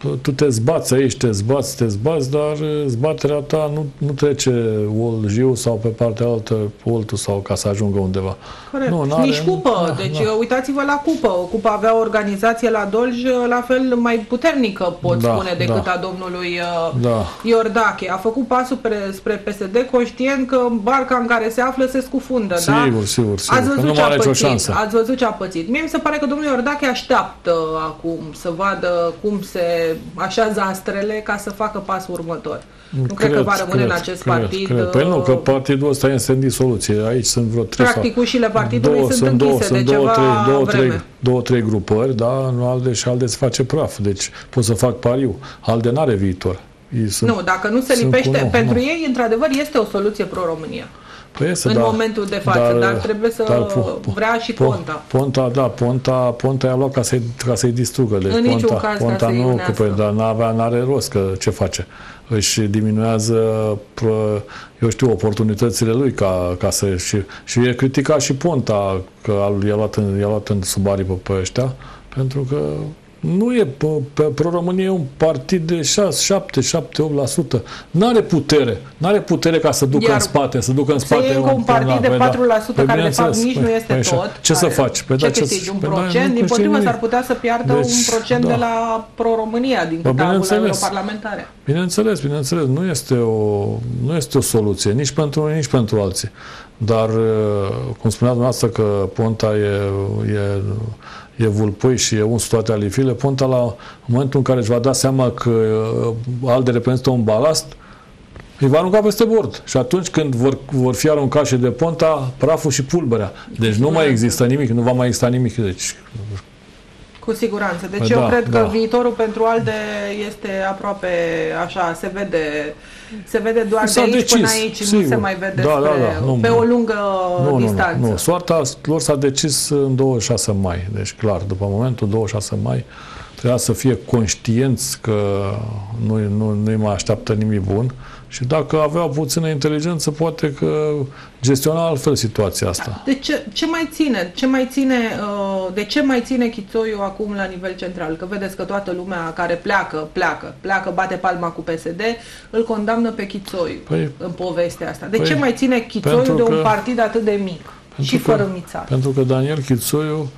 tu- tu te zbați aici, te zbați, te zbați, dar uh, zbaterea ta nu, nu trece Olgiu sau pe partea altă Oltu sau ca să ajungă undeva. Corect. Nu, n-are- Nici cupă. da, deci da. uitați-vă la cupă. Cupa avea o organizație la Dolj uh, la fel mai puternică, pot Da, spune, decât da. a domnului uh, Da. Iordache. A făcut pasul pre, spre PSD conștient că barca în care se află se scufundă. da? Sigur, sigur, sigur, Ați că văzut nu ce mai a are nicio pățit. șansă. Ați văzut ce a pățit. Mie mi se pare că domnul Iordache așteaptă acum să vadă cum se așează astrele ca să facă pasul următor. Nu cred, că va rămâne în acest cred, partid. Cred. Păi nu, că uh, partidul ăsta este în disoluție. Aici sunt vreo trei Practic, sau... ușile partidului două, sunt două, închise sunt de două, ceva trei, două, vreme. trei, două, trei grupări, da, nu ALDE și ALDE se face praf. Deci pot să fac pariu. ALDE n-are viitor. Ei sunt, Nu, dacă nu se sunt lipește, cu- nu, pentru nu. ei, într-adevăr, este o soluție pro-România. Păi este, în da, momentul de față, dar trebuie să vrea și Ponta. Ponta, da, Ponta, Ponta i-a luat ca să-i, ca să-i distrugă. Deci În Ponta, niciun caz ca Ponta să-i nu, că, unească. păi, dar n-avea, n-are rost, că ce face? Își diminuează, pră, eu știu, oportunitățile lui ca, ca să... Și, și e criticat și Ponta că a- i-a luat în, i-a luat în subarii pe, pe ăștia, pentru că nu e, pe, pe Pro-România e un partid de 6, 7, 7, 8%. N-are putere. N-are putere ca să ducă Iar în spate, să ducă în să spate. iei încă un partid de păi 4%, Păi care de fapt bineînțeles, nici nu păi- este păi așa. tot. Ce să care- faci? Păi ce da, ce câștigi? să- Un păi da, procent? nu Din câștigi potrivă, nimic. s-ar putea să piardă Deci, un procent da. de la Pro-România, din câte a avut la bineînțeles. europarlamentare. Bineînțeles, bineînțeles, nu este o, nu este o soluție, nici pentru unii, nici pentru alții. Dar, uh, cum spunea dumneavoastră că Ponta e, e, e vulpui și e uns toate alifile, Ponta la în momentul în care își va da seama că uh, ALDE reprezintă un balast, îi va arunca peste bord. Și atunci când vor, vor fi aruncați și de Ponta, praful și pulberea. Deci nu mai există nimic, nu va mai exista nimic. Deci, Cu siguranță. Deci Păi eu da, cred că da. viitorul pentru ALDE este aproape așa, se vede se vede doar S-a de aici decis, până aici, nu sigur. se mai vede Da, spre, da, da, nu, pe nu. o lungă nu, nu, distanță. nu, nu. Soarta lor s-a decis în 26 mai. Deci, clar, după momentul 26 mai, trebuia să fie conștienți că nu, nu, nu mai așteaptă nimic bun și dacă avea puțină inteligență, poate că gestiona altfel situația asta. De ce, ce mai ține? Ce mai ține uh, de ce mai ține Chițoiu acum la nivel central? Că vedeți că toată lumea care pleacă, pleacă, pleacă, bate palma cu PSD, îl condamnă pe Chițoiu păi, în povestea asta. De păi, ce mai ține Chițoiu de un că, partid atât de mic și că, fără mițar? Pentru că Daniel Chițoiu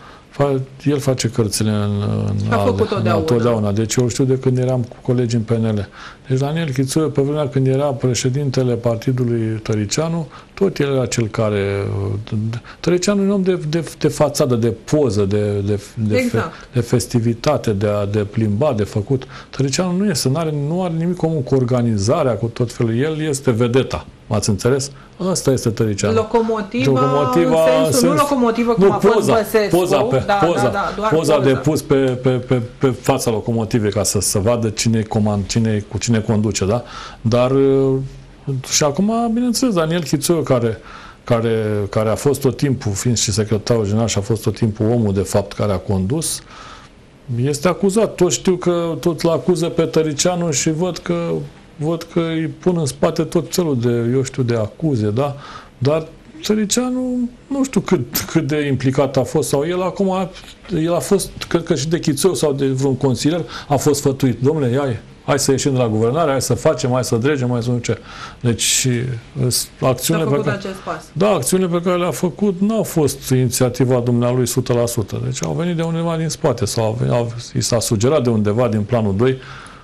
el face cărțile în, în, A făcut totdeauna. Deci eu știu de când eram cu colegi în PNL. Deci Daniel Chițoiu, pe vremea când era președintele partidului Tăricianu, tot el era cel care... Tăricianu e un om de, de, de fațadă, de poză, de, de, de, exact. fe, de festivitate, de a de plimba, de făcut. Tăricianu nu este, nu are, nu are nimic comun cu organizarea, cu tot felul. El este vedeta. M-ați înțeles? Asta este tăricianul. Locomotiva, locomotiva în sensul, sens, nu locomotivă cum nu, a fost poza, Băsescu. Poza, pe, da, poza, da, da, doar poza, poza de pus pe, pe, pe, pe fața locomotivei ca să se vadă cine comand, cine, cu cine conduce, da? Dar uh, și acum, bineînțeles, Daniel Chițoiu, care, care, care a fost tot timpul, fiind și secretarul general și a fost tot timpul omul, de fapt, care a condus, este acuzat. Toți știu că tot l acuză pe Tăricianu și văd că văd că îi pun în spate tot felul de, eu știu, de acuze, da? Dar Țăricianu, nu știu cât, cât de implicat a fost, sau el acum, el a fost, cred că și de Chițeu sau de vreun consilier, a fost fătuit. Domnule, ia hai să ieșim de la guvernare, hai să facem, hai să dregem, hai să nu ce. Deci, acțiunile pe care, da, acțiunile pe care le-a făcut nu au fost inițiativa dumnealui 100%. Deci au venit de undeva din spate sau au venit, au, i s-a sugerat de undeva din planul 2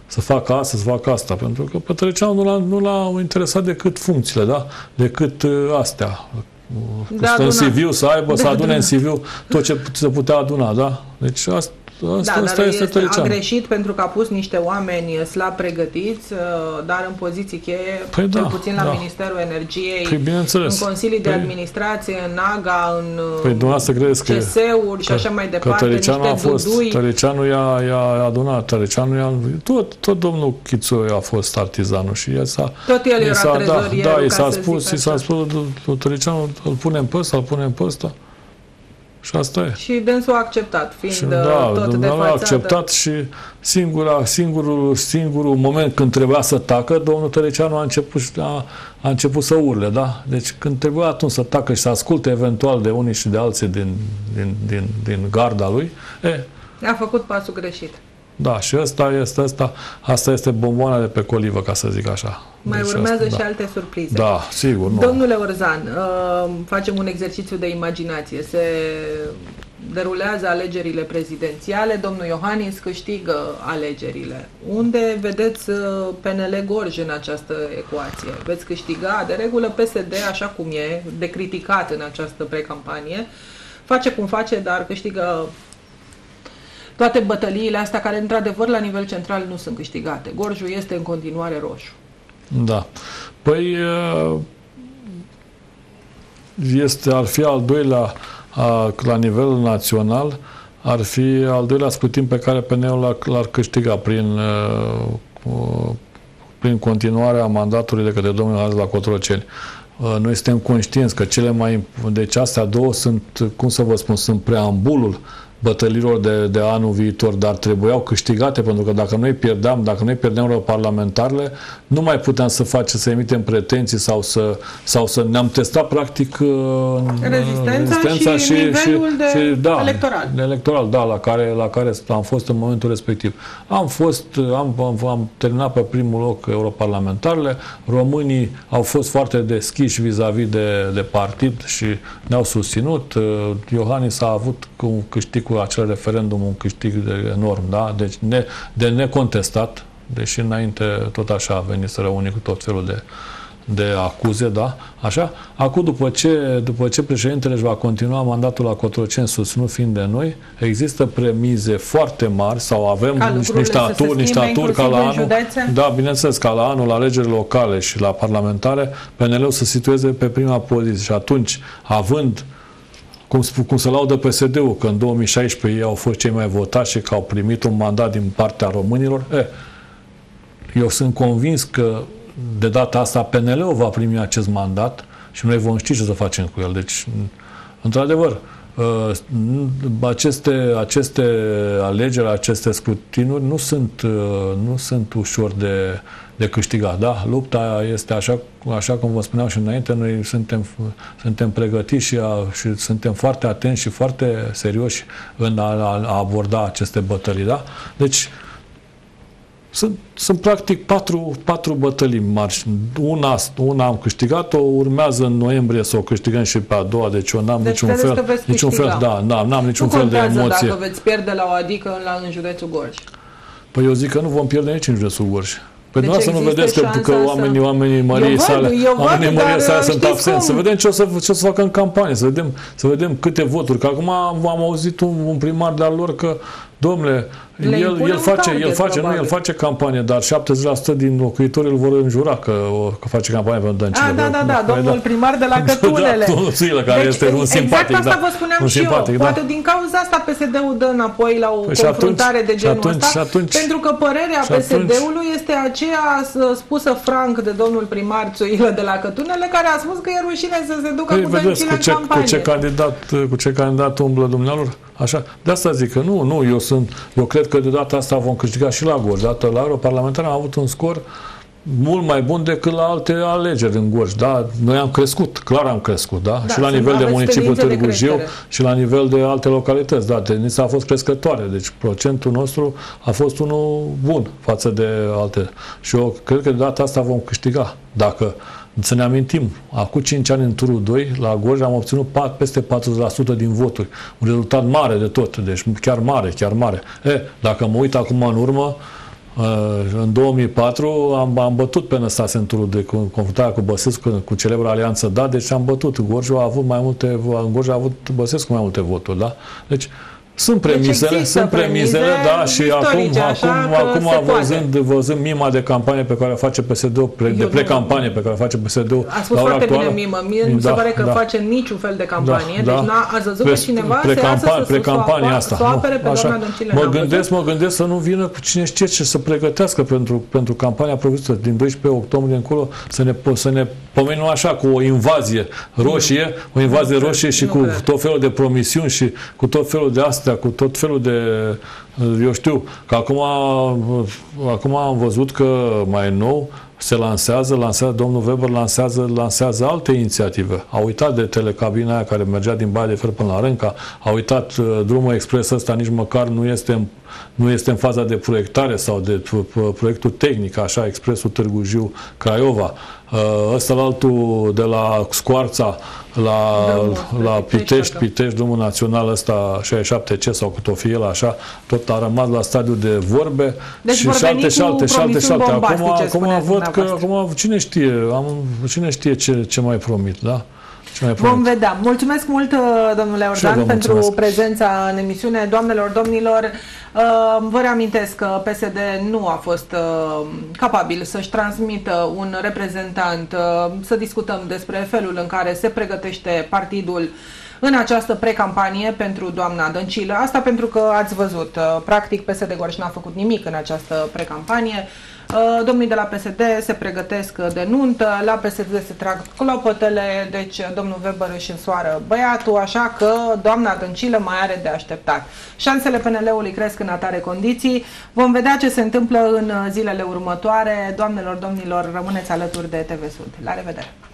să facă asta, să facă asta, pentru că Pătrăceanu nu l-a, nu l-a interesat decât funcțiile, da? decât uh, astea. Da, în CV să aibă, da, să adune da. în CV tot ce se putea aduna, da? Deci asta, Asta, da, asta este, este A greșit pentru că a pus niște oameni slab pregătiți, uh, dar în poziții cheie, păi cel da, puțin la da. Ministerul Energiei, păi, în consilii de păi, administrație, în AGA, în păi, crezi CSE-uri și așa mai departe, că niște a fost, Tăricianu i-a, i-a adunat, Tăricianu i-a, tot, tot domnul Chițoi a fost artizanul și el s-a... Tot el era da, da, i s-a spus, i s-a spus, Tăricianu, îl punem pe ăsta, îl punem pe ăsta. Și asta e. Și dânsul a acceptat, fiind și, da, tot de fațadă. a acceptat și singura, singurul, singurul moment când trebuia să tacă, domnul Tăreceanu a început, a, a început să urle, da? Deci când trebuia atunci să tacă și să asculte eventual de unii și de alții din, din, din, din garda lui, e, a făcut pasul greșit. Da, și asta este, asta, asta este bomboana de pe colivă, ca să zic așa. Mai deci urmează asta, și da. alte surprize. Da, sigur. Nu. Domnule Orzan, uh, facem un exercițiu de imaginație. Se derulează alegerile prezidențiale, domnul Iohannis câștigă alegerile. Unde vedeți uh, PNL Gorj în această ecuație? Veți câștiga, de regulă PSD, așa cum e, de criticat în această precampanie, face cum face, dar câștigă toate bătăliile astea care, într-adevăr, la nivel central nu sunt câștigate. Gorjul este în continuare roșu. Da. Păi este, ar fi al doilea la nivel național, ar fi al doilea scrutin pe care PNL l-ar câștiga prin, prin continuarea mandatului de către domnul Azi la Cotroceni. Noi suntem conștienți că cele mai... Deci astea două sunt, cum să vă spun, sunt preambulul bătălirilor de, de anul viitor, dar trebuiau câștigate, pentru că dacă noi pierdeam, dacă noi pierdeam parlamentarele, nu mai puteam să facem, să emitem pretenții sau să, sau să ne-am testat practic uh, rezistența, rezistența și, și, nivelul și, de și, da, electoral. electoral, da, la care, la care am fost în momentul respectiv. Am fost, am, am, am terminat pe primul loc europarlamentarele, românii au fost foarte deschiși vis-a-vis de, de partid și ne-au susținut. Uh, Iohannis a avut un câștig cu acel referendum un câștig de enorm, da? Deci ne, de necontestat, deși înainte tot așa a venit să răuni cu tot felul de, de acuze, da? Așa? Acum, după ce, după ce președintele își va continua mandatul la Cotroceni, susținut fiind de noi, există premize foarte mari sau avem ca niște aturi, niște aturi ca la anul. Da, bineînțeles, ca la anul, la alegeri locale și la parlamentare, PNL-ul să situeze pe prima poziție și atunci, având uh, cum, cum se laudă PSD-ul, că în 2016 ei au fost cei mai votați și că au primit un mandat din partea românilor, e, eu sunt convins că de data asta PNL-ul va primi acest mandat și noi vom ști ce să facem cu el. Deci, într-adevăr, aceste, aceste alegeri, aceste scrutinuri nu sunt, nu sunt ușor de, de câștigat. Da? Lupta este așa, așa cum vă spuneam și înainte, noi suntem, suntem pregătiți și, a, și suntem foarte atenți și foarte serioși în a, a aborda aceste bătălii. Da? Deci, sunt, sunt practic patru, patru bătălii marși. Una, una am câștigat-o, urmează în noiembrie să o câștigăm și pe a doua, deci eu n-am deci niciun fel, niciun fel, da, n-am, n-am niciun nu fel de emoție. dacă veți pierde la o adică la, în județul Gorj. Păi eu zic că nu vom pierde nici în județul Gorj. Pe deci să nu vedeți că, că oamenii, oamenii Măriei sale, oamenii Măriei sale sunt absenți. Să vedem ce o să, ce o să facă în campanie, să vedem, să vedem câte voturi. Că acum am auzit un, un primar de-al lor că Domnule, el, el, face, el, face, nu, el face campanie, dar 70% din locuitori îl vor înjura că, că face campanie pentru Dăncilă. Ah, da, da, da, da, domnul da. primar de la Cătunele. da, domnul Suilă, care deci, este un exact simpatic. Exact asta da, vă spuneam și simpatic, eu. Da. Poate din cauza asta PSD-ul dă înapoi la o păi confruntare atunci, de genul atunci, ăsta, atunci, pentru că părerea PSD-ului este aceea spusă franc de domnul primar Țuilă de la Cătunele, care a spus că e rușine să se ducă păi, cu Dăncilă în campanie. Cu ce candidat, cu ce candidat umblă dumnealor? Așa. De asta zic că nu, nu, eu sunt, eu cred că de data asta vom câștiga și la Gorj. Dată la europarlamentar am avut un scor mult mai bun decât la alte alegeri în Gorj. Da, noi am crescut, clar am crescut, da? da și la nivel de municipiul Târgu Jiu și la nivel de alte localități, da, tendința a fost crescătoare, deci procentul nostru a fost unul bun față de alte. Și eu cred că de data asta vom câștiga. Dacă să ne amintim, acum 5 ani în turul 2, la Gorj am obținut peste 40% din voturi. Un rezultat mare de tot, deci chiar mare, chiar mare. E, dacă mă uit acum în urmă, în 2004 am, am bătut pe Năstase în turul de confruntare cu Băsescu, cu celebra alianță Da, deci am bătut. Gorj a avut mai multe, în Gorj a avut Băsescu mai multe voturi, da? Deci sunt deci premisele, deci sunt premisele, da, și acum, acum, acum văzând, văzând mima de campanie pe care o face PSD-ul, pre, de pre-campanie pe care o face PSD-ul A spus foarte actuală, bine mimă, mie nu da, se pare că da, face niciun fel de campanie, da, deci da, ați văzut pe cineva pre, se iasă să, pre-campanie asta, să apere pe așa, doamna Dăncilă. Mă gândesc, mă gândesc să nu vină cu cine știe ce să pregătească pentru, pentru campania provizorie din 12 octombrie încolo, să ne, să ne pomenim așa cu o invazie roșie, o invazie roșie și cu tot felul de promisiuni și cu tot felul de astea, cu tot felul de eu știu că acum, acum am văzut că mai nou se lansează, lansează, domnul Weber lansează, lansează alte inițiative. A uitat de telecabina aia care mergea din Baia de Fer până la Rânca, a uitat uh, drumul expres ăsta, nici măcar nu este, în, nu este în faza de proiectare sau de proiectul tehnic, așa, expresul Târgu Jiu Craiova. Uh, ăsta la altul de la Scoarța la, la Pitești, Pitești, drumul național ăsta 67C sau cât o fi el așa, tot a rămas la stadiu de vorbe deci și, și șalte și șalte și șalte și șalte. Acum, acum văd că acum cine știe, am, cine știe ce, ce mai promit, da? Vom vedea. Mulțumesc mult, uh, domnule Ordan, pentru prezența în emisiune. Doamnelor, domnilor, uh, vă reamintesc că PSD nu a fost uh, capabil să-și transmită un reprezentant, să discutăm despre felul în care se pregătește partidul în această precampanie pentru doamna Dăncilă. Asta pentru că ați văzut, practic PSD Gorj n-a făcut nimic în această precampanie. Uh, domnii de la PSD se pregătesc de nuntă, la PSD se trag clopotele, deci domnul Weber își însoară băiatul, așa că doamna Dăncilă mai are de așteptat. Șansele PNL-ului cresc în atare condiții. Vom vedea ce se întâmplă în zilele următoare. Doamnelor, domnilor, rămâneți alături de TV Sud. La revedere!